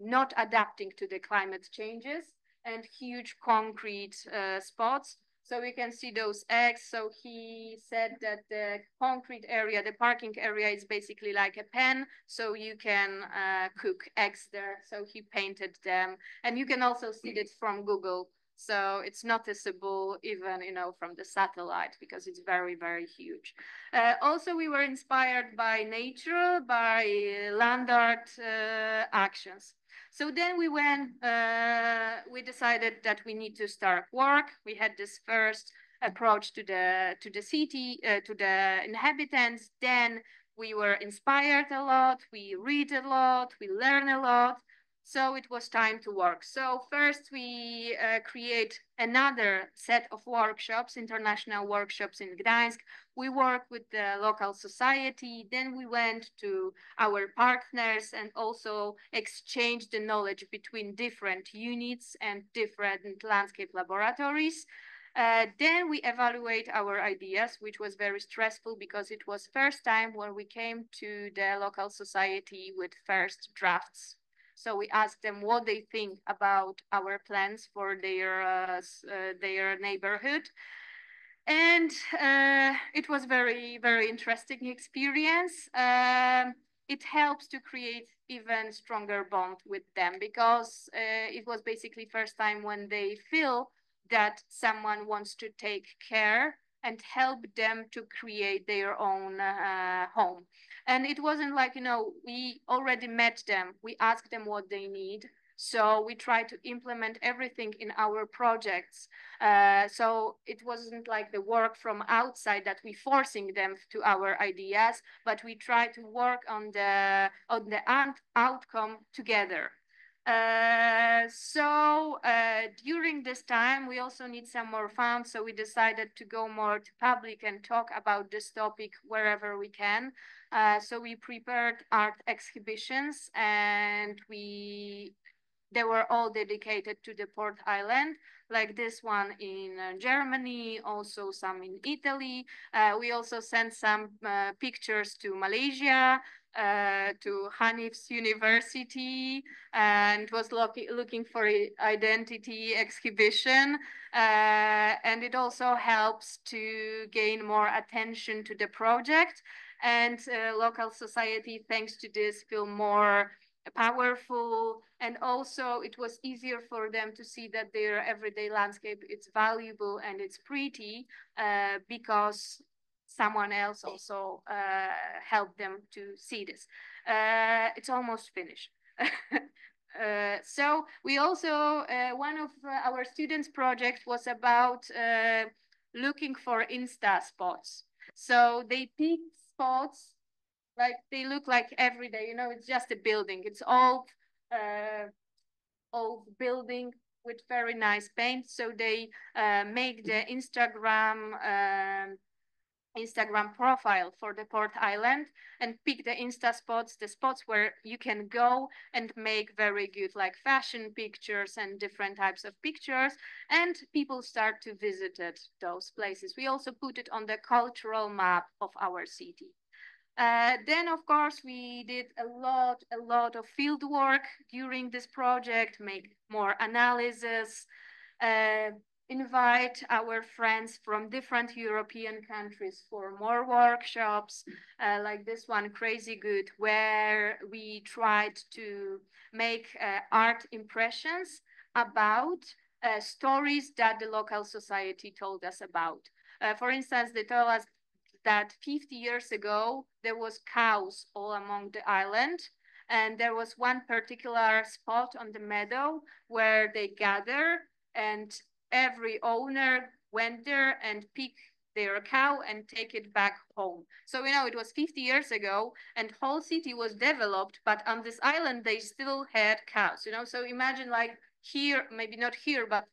not adapting to the climate changes and huge concrete uh, spots. So we can see those eggs. So he said that the concrete area, the parking area is basically like a pen. So you can uh, cook eggs there. So he painted them. And you can also see it from Google. So it's noticeable even, you know, from the satellite because it's very, very huge. Uh, also, we were inspired by nature, by land art uh, actions. So then we went, uh, we decided that we need to start work. We had this first approach to the to the city, uh, to the inhabitants. Then we were inspired a lot. We read a lot. We learn a lot. So it was time to work. So first we uh, create another set of workshops, international workshops in Gdańsk. We work with the local society. Then we went to our partners and also exchanged the knowledge between different units and different landscape laboratories. Uh, then we evaluate our ideas, which was very stressful because it was first time when we came to the local society with first drafts so we asked them what they think about our plans for their uh, uh, their neighborhood. And uh, it was very, very interesting experience. Um, it helps to create even stronger bond with them because uh, it was basically first time when they feel that someone wants to take care and help them to create their own uh, home. And it wasn't like, you know, we already met them. We asked them what they need. So we try to implement everything in our projects. Uh, so it wasn't like the work from outside that we forcing them to our ideas, but we try to work on the on the outcome together. Uh, so uh, during this time, we also need some more funds. So we decided to go more to public and talk about this topic wherever we can. Uh, so we prepared art exhibitions and we they were all dedicated to the Port Island, like this one in uh, Germany, also some in Italy. Uh, we also sent some pictures to Malaysia, uh, to Hanif's University, and was looking for identity exhibition. Uh, and it also helps to gain more attention to the project and uh, local society, thanks to this, feel more powerful and also it was easier for them to see that their everyday landscape is valuable and it's pretty uh, because someone else also uh, helped them to see this uh, it's almost finished *laughs* uh, so we also uh, one of our students project was about looking for insta spots so they picked spots, like they look like every day, you know, it's just a building. It's old, uh, old building with very nice paint. So they uh, make the Instagram um, Instagram profile for the Port Island and pick the Insta spots, the spots where you can go and make very good like fashion pictures and different types of pictures. And people start to visit it, those places. We also put it on the cultural map of our city. Uh, then, of course, we did a lot, a lot of field work during this project, make more analysis, uh, invite our friends from different European countries for more workshops uh, like this one, Crazy Good, where we tried to make uh, art impressions about uh, stories that the local society told us about. Uh, for instance, they told us that 50 years ago, there was cows all among the island and there was one particular spot on the meadow where they gather and every owner went there and picked their cow and take it back home. So, you know, it was 50 years ago and whole city was developed, but on this island, they still had cows, you know? So imagine like here, maybe not here, but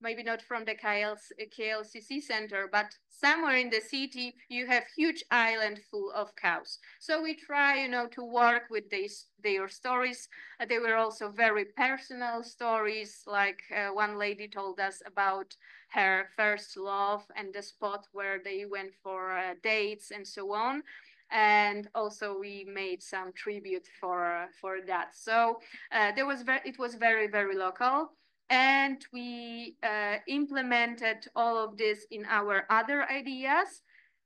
maybe not from the KLCC center, but somewhere in the city, you have huge island full of cows. So we try, you know, to work with these, their stories. Uh, they were also very personal stories. Like uh, one lady told us about her first love and the spot where they went for uh, dates and so on and also we made some tribute for for that so uh, there was very it was very very local and we uh, implemented all of this in our other ideas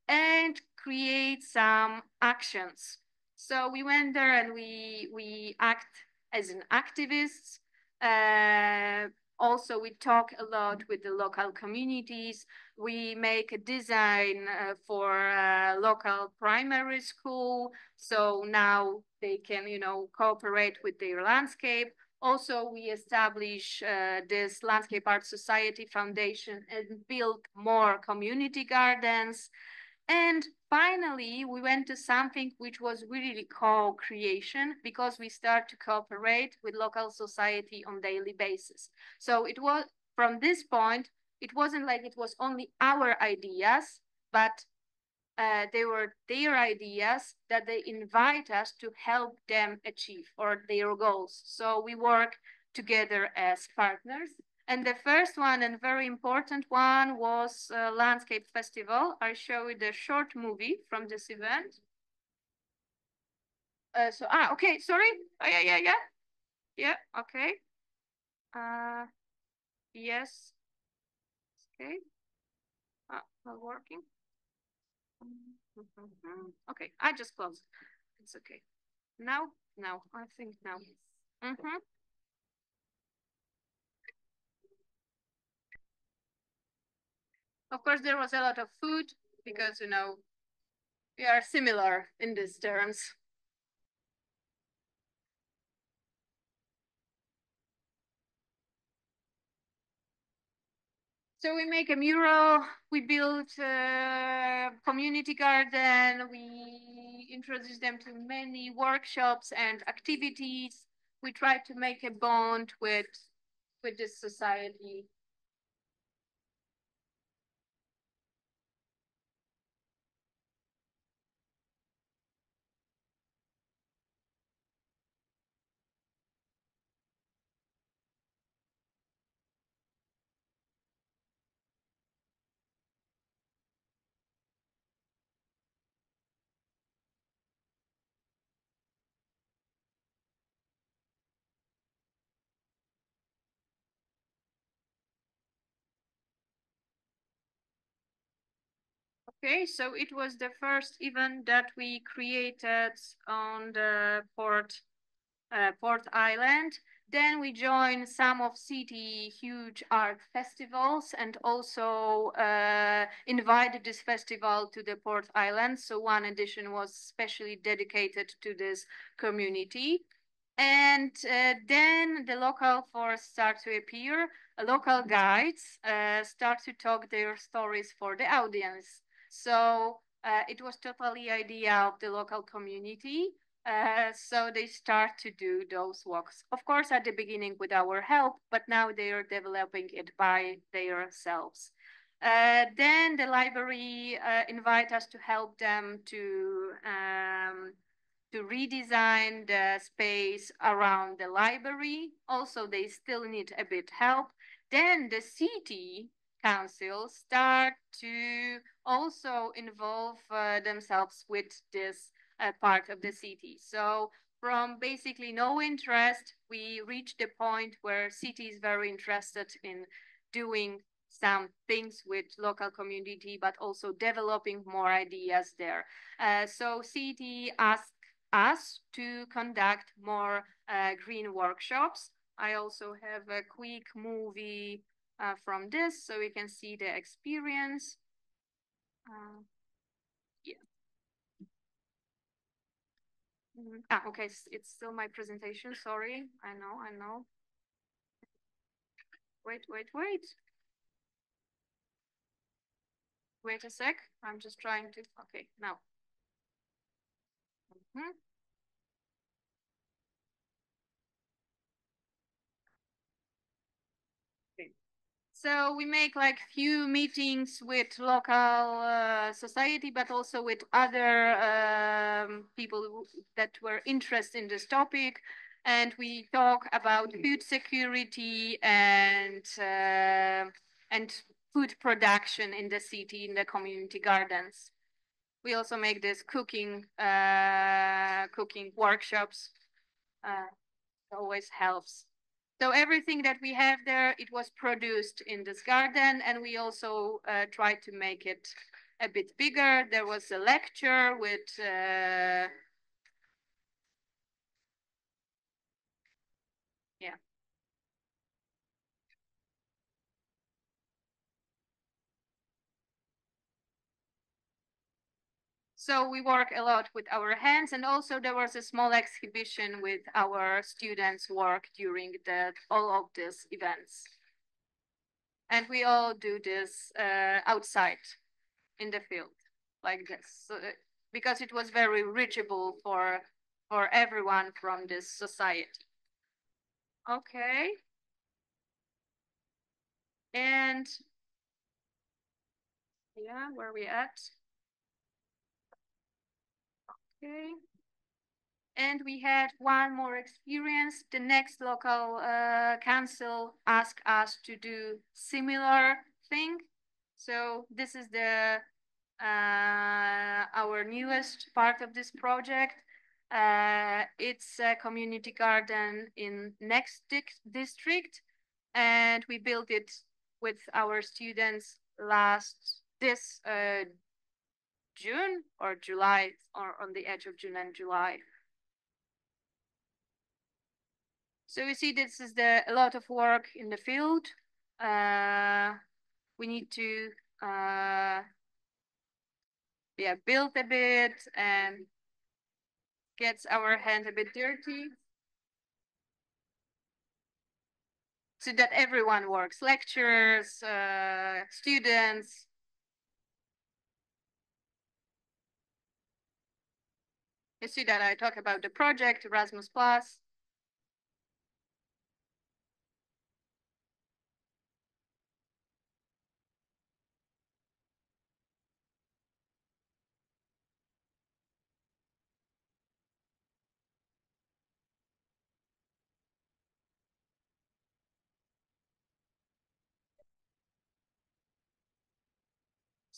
and create some actions. So we went there and we, we act as an activists. Uh, also, we talk a lot with the local communities. We make a design uh, for local primary school. So now they can, you know, cooperate with their landscape. Also, we establish uh, this Landscape Art Society Foundation and build more community gardens. And finally, we went to something which was really co-creation because we start to cooperate with local society on daily basis. So it was from this point, it wasn't like it was only our ideas, but uh, they were their ideas that they invite us to help them achieve or their goals. So we work together as partners. And the first one and very important one was uh, Landscape Festival. I show you the short movie from this event. Uh, so, ah, okay, sorry. Oh, yeah, yeah, yeah. Yeah, okay. Uh, yes. Okay. Ah, not working. Okay, I just closed. It's okay. Now, now, I think now. Mm -hmm. Of course, there was a lot of food because, you know, we are similar in these terms. So we make a mural, we build a community garden, we introduce them to many workshops and activities. We try to make a bond with, with this society. Okay, so it was the first event that we created on the port, uh, Port Island. Then we joined some of city huge art festivals and also uh, invited this festival to the Port Island. So one edition was specially dedicated to this community. And uh, then the local force start to appear. local guides uh, start to talk their stories for the audience. So uh, it was totally idea of the local community. Uh, so they start to do those walks. Of course, at the beginning with our help, but now they are developing it by themselves. Uh, then the library uh, invite us to help them to um, to redesign the space around the library. Also, they still need a bit help. Then the city council start to also involve uh, themselves with this uh, part of the city. So from basically no interest, we reached the point where city is very interested in doing some things with local community, but also developing more ideas there. Uh, so city asked us to conduct more uh, green workshops. I also have a quick movie uh, from this so we can see the experience. Uh, yeah. Mm -hmm. Ah, okay, it's still my presentation, sorry. I know, I know. Wait, wait, wait. Wait a sec, I'm just trying to, okay, now. Mm -hmm. So we make like few meetings with local uh, society, but also with other um, people that were interested in this topic. And we talk about food security and uh, and food production in the city, in the community gardens. We also make this cooking uh, cooking workshops. Uh, always helps. So everything that we have there, it was produced in this garden and we also uh, tried to make it a bit bigger. There was a lecture with So we work a lot with our hands and also there was a small exhibition with our students work during the all of these events. And we all do this uh, outside in the field. like this, so, because it was very reachable for for everyone from this society. Okay. And yeah, where are we at? Okay. And we had one more experience. The next local uh, council asked us to do similar thing. So this is the uh, our newest part of this project. Uh, it's a community garden in next district, and we built it with our students last this uh, June or July, or on the edge of June and July. So you see, this is the a lot of work in the field. Uh, we need to uh, yeah build a bit and gets our hand a bit dirty. So that everyone works, lecturers, uh, students, You see that I talk about the project Erasmus Plus.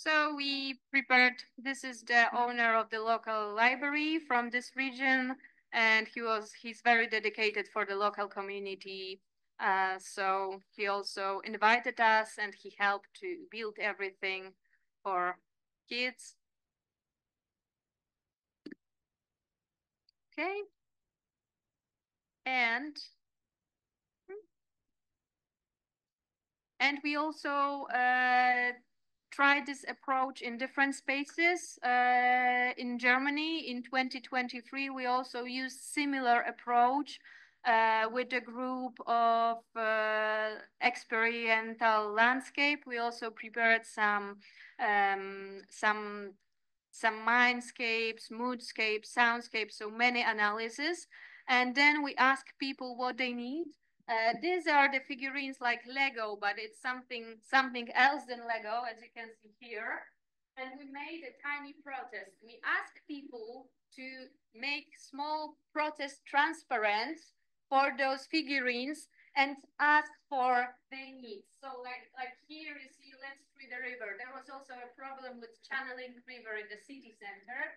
So we prepared, this is the owner of the local library from this region, and he was, he's very dedicated for the local community. Uh, so he also invited us and he helped to build everything for kids. Okay. And and we also uh, tried this approach in different spaces. Uh, in Germany in 2023, we also used similar approach uh, with a group of uh, experiential landscape. We also prepared some um, some some mindscapes, moodscapes, soundscapes, so many analysis. And then we ask people what they need uh, these are the figurines like Lego, but it's something something else than Lego, as you can see here. And we made a tiny protest. We asked people to make small protest transparent for those figurines and ask for their needs. So like, like here you see Let's Free the River. There was also a problem with channeling river in the city center.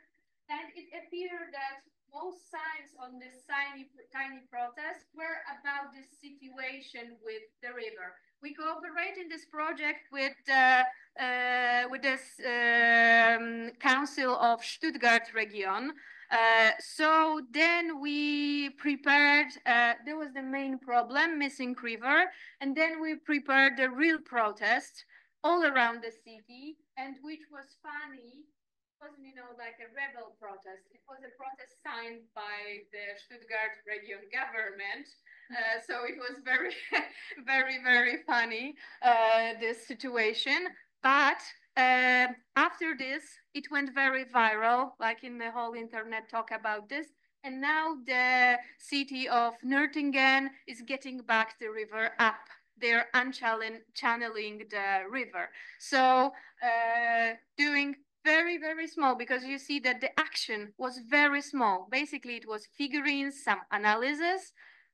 And it appeared that most signs on this tiny, tiny protest were about this situation with the river. We cooperate in this project with uh, uh, with this um, Council of Stuttgart region. Uh, so then we prepared, uh, there was the main problem, missing river, and then we prepared the real protest all around the city, and which was funny wasn't, you know, like a rebel protest. It was a protest signed by the Stuttgart region government. Uh, so it was very, *laughs* very, very funny, uh, this situation. But uh, after this, it went very viral, like in the whole internet talk about this. And now the city of Nürtingen is getting back the river up. They're unchanneling the river. So uh, doing very, very small because you see that the action was very small. Basically, it was figurines, some analysis,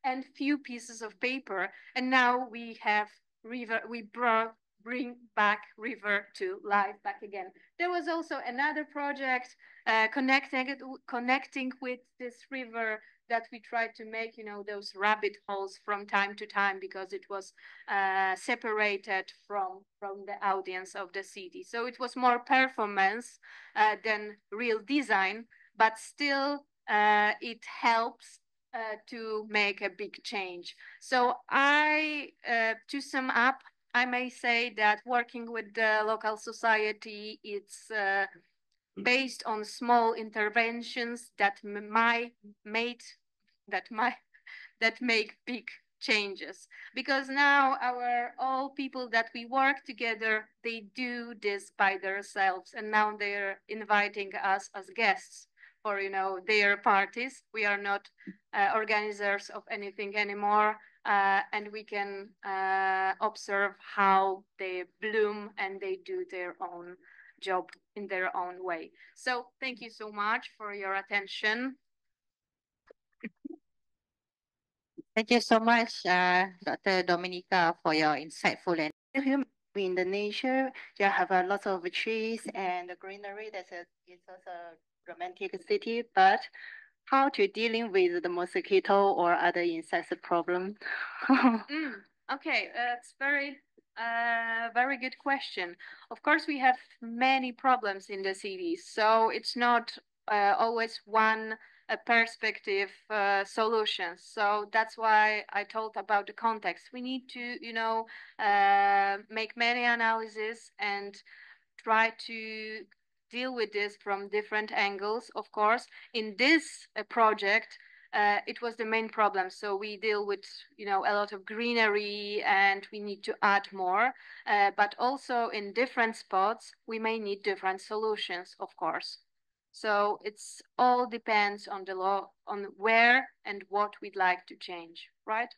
and few pieces of paper. And now we have river, we brought, bring back river to life back again. There was also another project uh, connecting, connecting with this river that we tried to make, you know, those rabbit holes from time to time because it was uh, separated from from the audience of the city. So it was more performance uh, than real design, but still uh, it helps uh, to make a big change. So I, uh, to sum up, I may say that working with the local society, it's uh, based on small interventions that might made that might *laughs* that make big changes. Because now our all people that we work together they do this by themselves and now they're inviting us as guests for you know their parties. We are not uh, organizers of anything anymore uh, and we can uh, observe how they bloom and they do their own job in their own way so thank you so much for your attention Thank you so much, uh, Dr. Dominika, for your insightful and in the nature, you have a lot of trees and greenery. That's a it's also a romantic city. But how to dealing with the mosquito or other insects problem? *laughs* mm, okay, that's very uh, very good question. Of course, we have many problems in the cities, so it's not uh, always one perspective uh, solutions. So that's why I told about the context. We need to, you know, uh, make many analysis and try to deal with this from different angles. Of course, in this uh, project, uh, it was the main problem. So we deal with, you know, a lot of greenery and we need to add more. Uh, but also in different spots, we may need different solutions, of course. So it's all depends on the law, on where and what we'd like to change, right?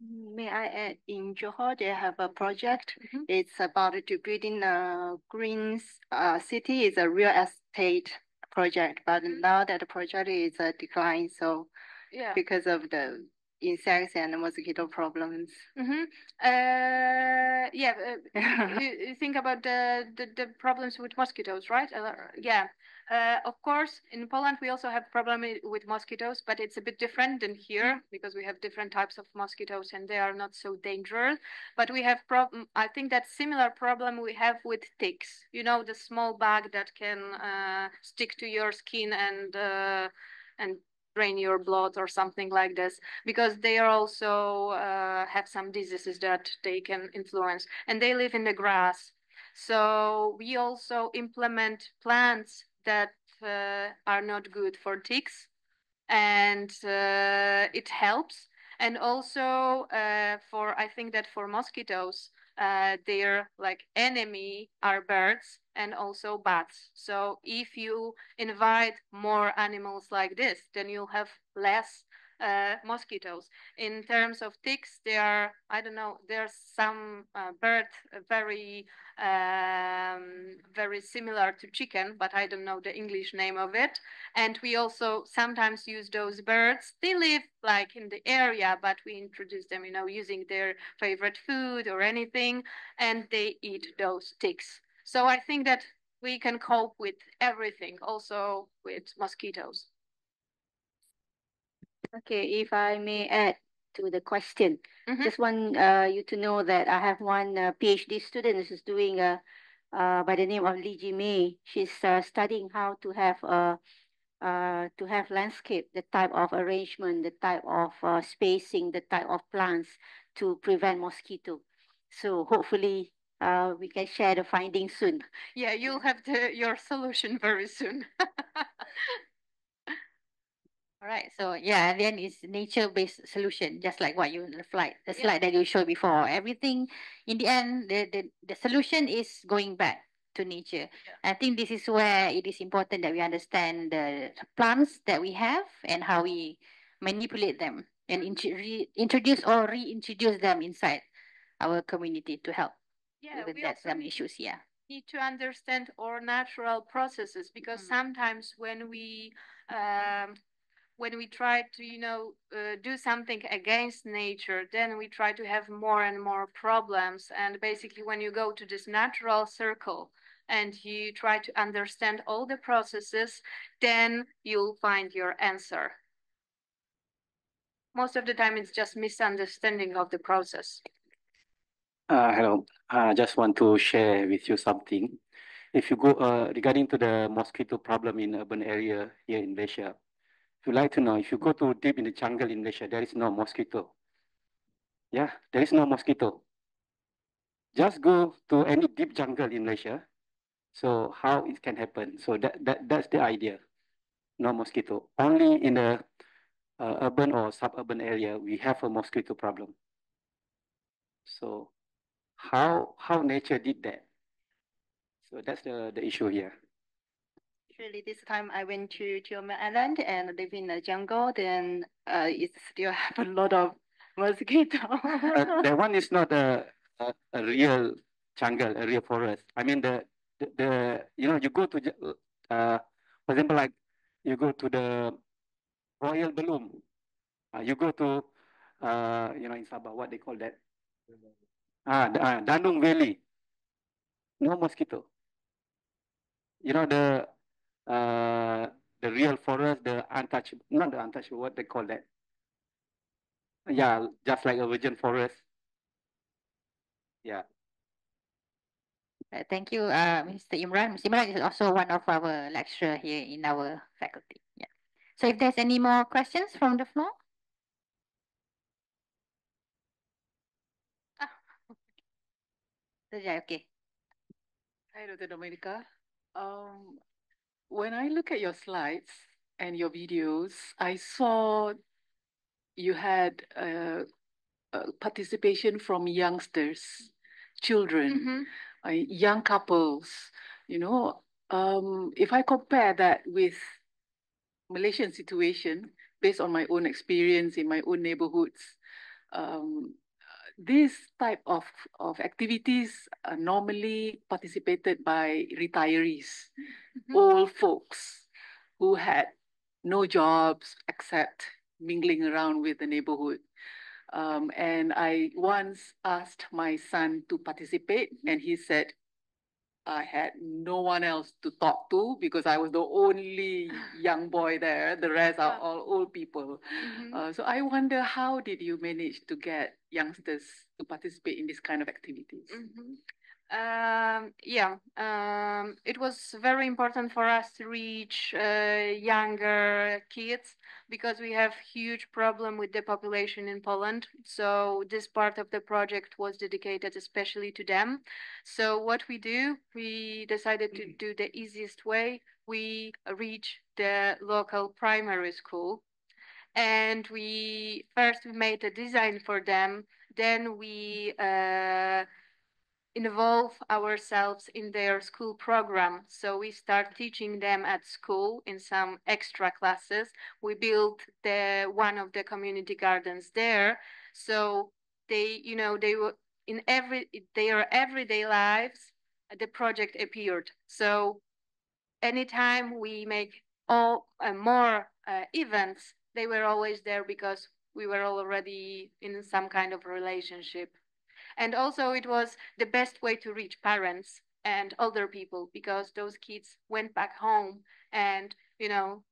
May I add, in Johor, they have a project. Mm -hmm. It's about to building a green uh, city. It's a real estate project, but mm -hmm. now that the project is a decline, so yeah, because of the insects and mosquito problems. Mm-hmm. Uh, yeah, uh, you, you, think about the, the, the problems with mosquitoes, right? Uh, yeah. Uh, of course, in Poland we also have problem with mosquitoes, but it's a bit different than here because we have different types of mosquitoes and they are not so dangerous. But we have problem. I think that similar problem we have with ticks. You know, the small bug that can uh, stick to your skin and uh, and drain your blood or something like this because they are also uh, have some diseases that they can influence and they live in the grass so we also implement plants that uh, are not good for ticks and uh, it helps and also uh, for i think that for mosquitoes uh, their like enemy are birds and also bats. So if you invite more animals like this, then you'll have less uh, mosquitoes. In terms of ticks, there are, I don't know, there's some uh, bird very, um, very similar to chicken, but I don't know the English name of it. And we also sometimes use those birds. They live like in the area, but we introduce them, you know, using their favorite food or anything, and they eat those ticks. So I think that we can cope with everything, also with mosquitoes. Okay, if I may add to the question, Mm -hmm. just want uh, you to know that I have one uh, PhD student who's doing uh, uh, by the name of Li Ji Mei. She's uh, studying how to have uh, uh, to have landscape, the type of arrangement, the type of uh, spacing, the type of plants to prevent mosquito. So hopefully uh, we can share the findings soon. Yeah, you'll have the, your solution very soon. *laughs* Right, so yeah, then it's nature-based solution, just like what you the slide, the Yeah. slide that you showed before. Everything in the end, the, the, the solution is going back to nature. I think this is where it is important that we understand the plants that we have and how we manipulate them and introduce or reintroduce them inside our community to help Yeah, with that some issues. Yeah. need to understand our natural processes because Mm. sometimes when we um, when we try to you know uh, do something against nature then we try to have more and more problems and basically when you go to this natural circle and you try to understand all the processes then you'll find your answer most of the time it's just misunderstanding of the process Uh, hello. I just want to share with you something. If you go uh, regarding to the mosquito problem in urban area here in Malaysia, if you like to know, if you go to deep in the jungle in Malaysia, there is no mosquito. Yeah, there is no mosquito. Just go to any deep jungle in Malaysia. So how it can happen? So that, that that's the idea. No mosquito. Only in the uh, urban or suburban area, we have a mosquito problem. So how how nature did that? So that's the, the issue here. Actually, this time I went to Tioman Island and live in the jungle, then uh, it still have a lot of mosquito. *laughs* uh, that one is not a, a, a real jungle, a real forest. I mean, the, the, the you know, you go to, uh, for example, like you go to the Royal Belum, uh, you go to, uh, you know, in Sabah, what they call that? Ah, uh, Danum Valley. No mosquito. You know, the uh, the real forest, the untouchable, not the untouchable, what they call that? Yeah, just like a virgin forest. Yeah. Uh, thank you, uh, Mr. Imran. Mr. Imran is also one of our lecturer here in our faculty. Yeah. So if there's any more questions from the floor? Ah. *laughs* Okay. Hi, Dr. Dominika. Um, when I look at your slides and your videos, I saw you had uh, uh, participation from youngsters, children, mm -hmm. uh, young couples. You know, um, if I compare that with Malaysian situation, based on my own experience in my own neighborhoods, um, this type of, of activities are normally participated by retirees, mm -hmm. old folks who had no jobs except mingling around with the neighborhood. Um, and I once asked my son to participate, and he said, I had no one else to talk to because I was the only young boy there. The rest are all old people. Mm-hmm. Uh, so I wonder how did you manage to get youngsters to participate in this kind of activities? Mm-hmm. Um, yeah, um, it was very important for us to reach uh, younger kids because we have huge problem with the population in Poland. So this part of the project was dedicated especially to them. So what we do, we decided to do the easiest way. We reach the local primary school and we first we made a design for them. Then we uh, involve ourselves in their school program. So we start teaching them at school in some extra classes. We built the one of the community gardens there. So they, you know, they were in every their everyday lives, the project appeared. So anytime we make all uh, more uh, events, they were always there because we were already in some kind of relationship. And also it was the best way to reach parents and older people because those kids went back home and, you know,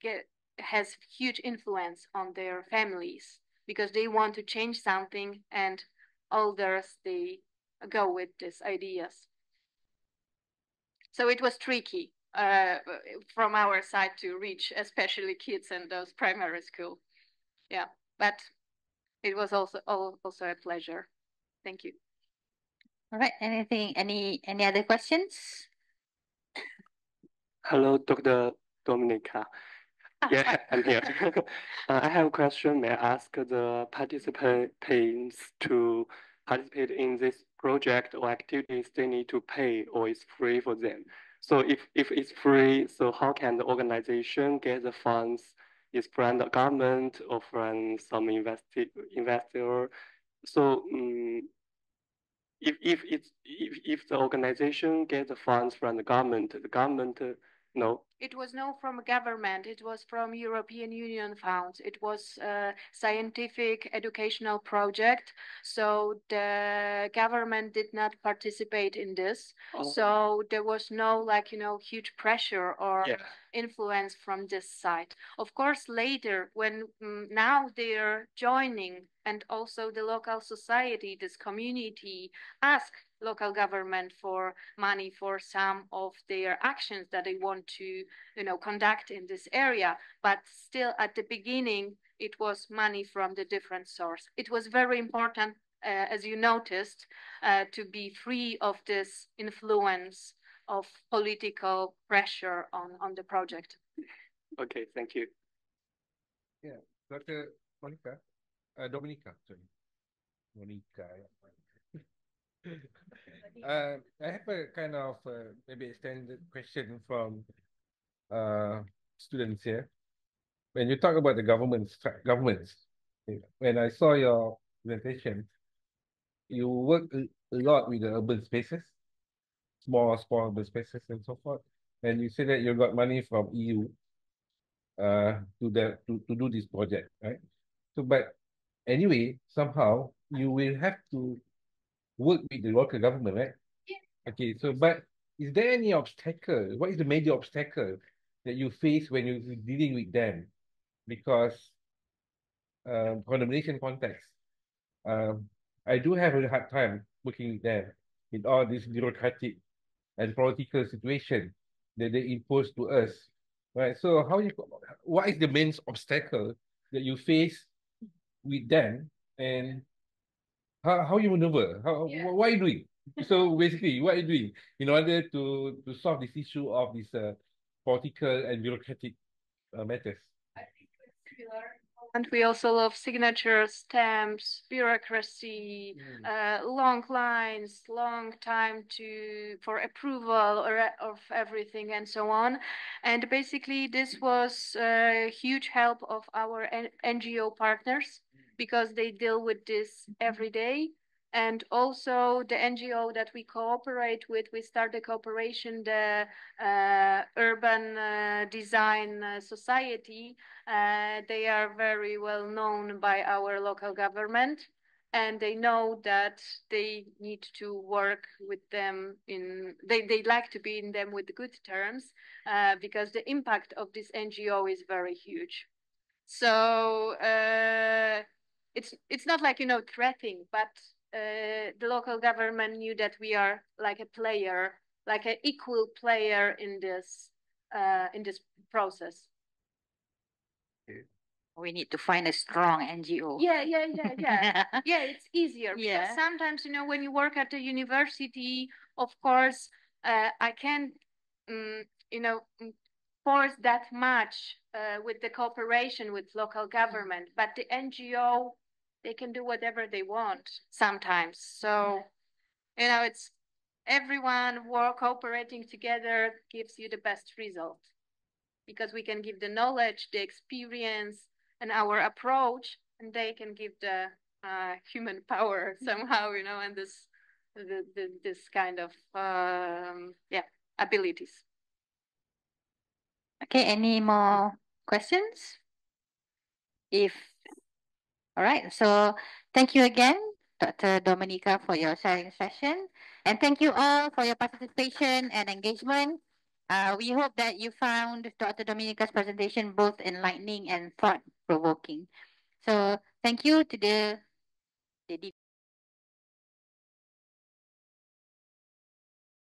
get has huge influence on their families because they want to change something and elders they go with these ideas. So it was tricky uh, from our side to reach especially kids in those primary school. Yeah, but it was also also a pleasure. Thank you. All right. Anything, any, any other questions? Hello, Dr. Dominika. Ah, yeah, *laughs* I'm here. *laughs* uh, I have a question. May I ask the participants to participate in this project or activities they need to pay or it's free for them? So if, if it's free, so how can the organization get the funds? Is from the government or from some investi investor? So um, if if it's if if the organization gets the funds from the government, the government uh, no. It was no from government. It was from European Union funds. It was a scientific educational project. So the government did not participate in this. Oh. So there was no like, you know, huge pressure or yeah. influence from this side. Of course, later when um, now they're joining and also the local society, this community ask local government for money for some of their actions that they want to you know conduct in this area but still at the beginning it was money from the different source it was very important uh, as you noticed uh, to be free of this influence of political pressure on on the project okay thank you yeah Dr. Monica, uh, Dominika, sorry. Monica. *laughs* uh, I have a kind of uh, maybe extended question from uh, students here. When you talk about the government, governments, when I saw your presentation, you work a lot with the urban spaces, small, small urban spaces and so forth. And you say that you got money from EU uh, to the to, to do this project, right? So, but anyway, somehow you will have to work with the local government, right? Yeah. Okay, so but is there any obstacle? What is the major obstacle that you face when you're dealing with them? Because um, condemnation context, um, I do have a hard time working with them in all this bureaucratic and political situation that they impose to us, right? So how you, what is the main obstacle that you face with them and how, how you maneuver? How, yeah. what are you doing? so basically, what are you doing in order to, to solve this issue of this uh, political and bureaucratic uh, matters? I think it's similar and we also love signatures, stamps, bureaucracy, mm. uh, long lines, long time to for approval or of everything and so on. And basically, this was a huge help of our N NGO partners because they deal with this every day and also the NGO that we cooperate with, we start the cooperation, the uh, Urban uh, Design uh, Society. Uh, they are very well known by our local government and they know that they need to work with them in, they, they like to be in them with good terms uh, because the impact of this NGO is very huge. So uh, it's, it's not like, you know, threatening, but uh, the local government knew that we are like a player, like an equal player in this uh, in this process. We need to find a strong NGO. Yeah, yeah, yeah, yeah. *laughs* yeah, it's easier because yeah. sometimes you know when you work at a university, of course, uh, I can't, um, you know, mm, force that much uh, with the cooperation with local government, but the NGO they can do whatever they want sometimes. So, you know, it's everyone work cooperating together gives you the best result because we can give the knowledge, the experience, and our approach, and they can give the uh, *laughs* human power somehow, you know, and this the, the, this kind of um, yeah abilities. Okay, any more questions? If all right, so thank you again, Dr. Dominica, for your sharing session. And thank you all for your participation and engagement. Uh, we hope that you found Dr. Dominica's presentation both enlightening and thought-provoking. So thank you to the, the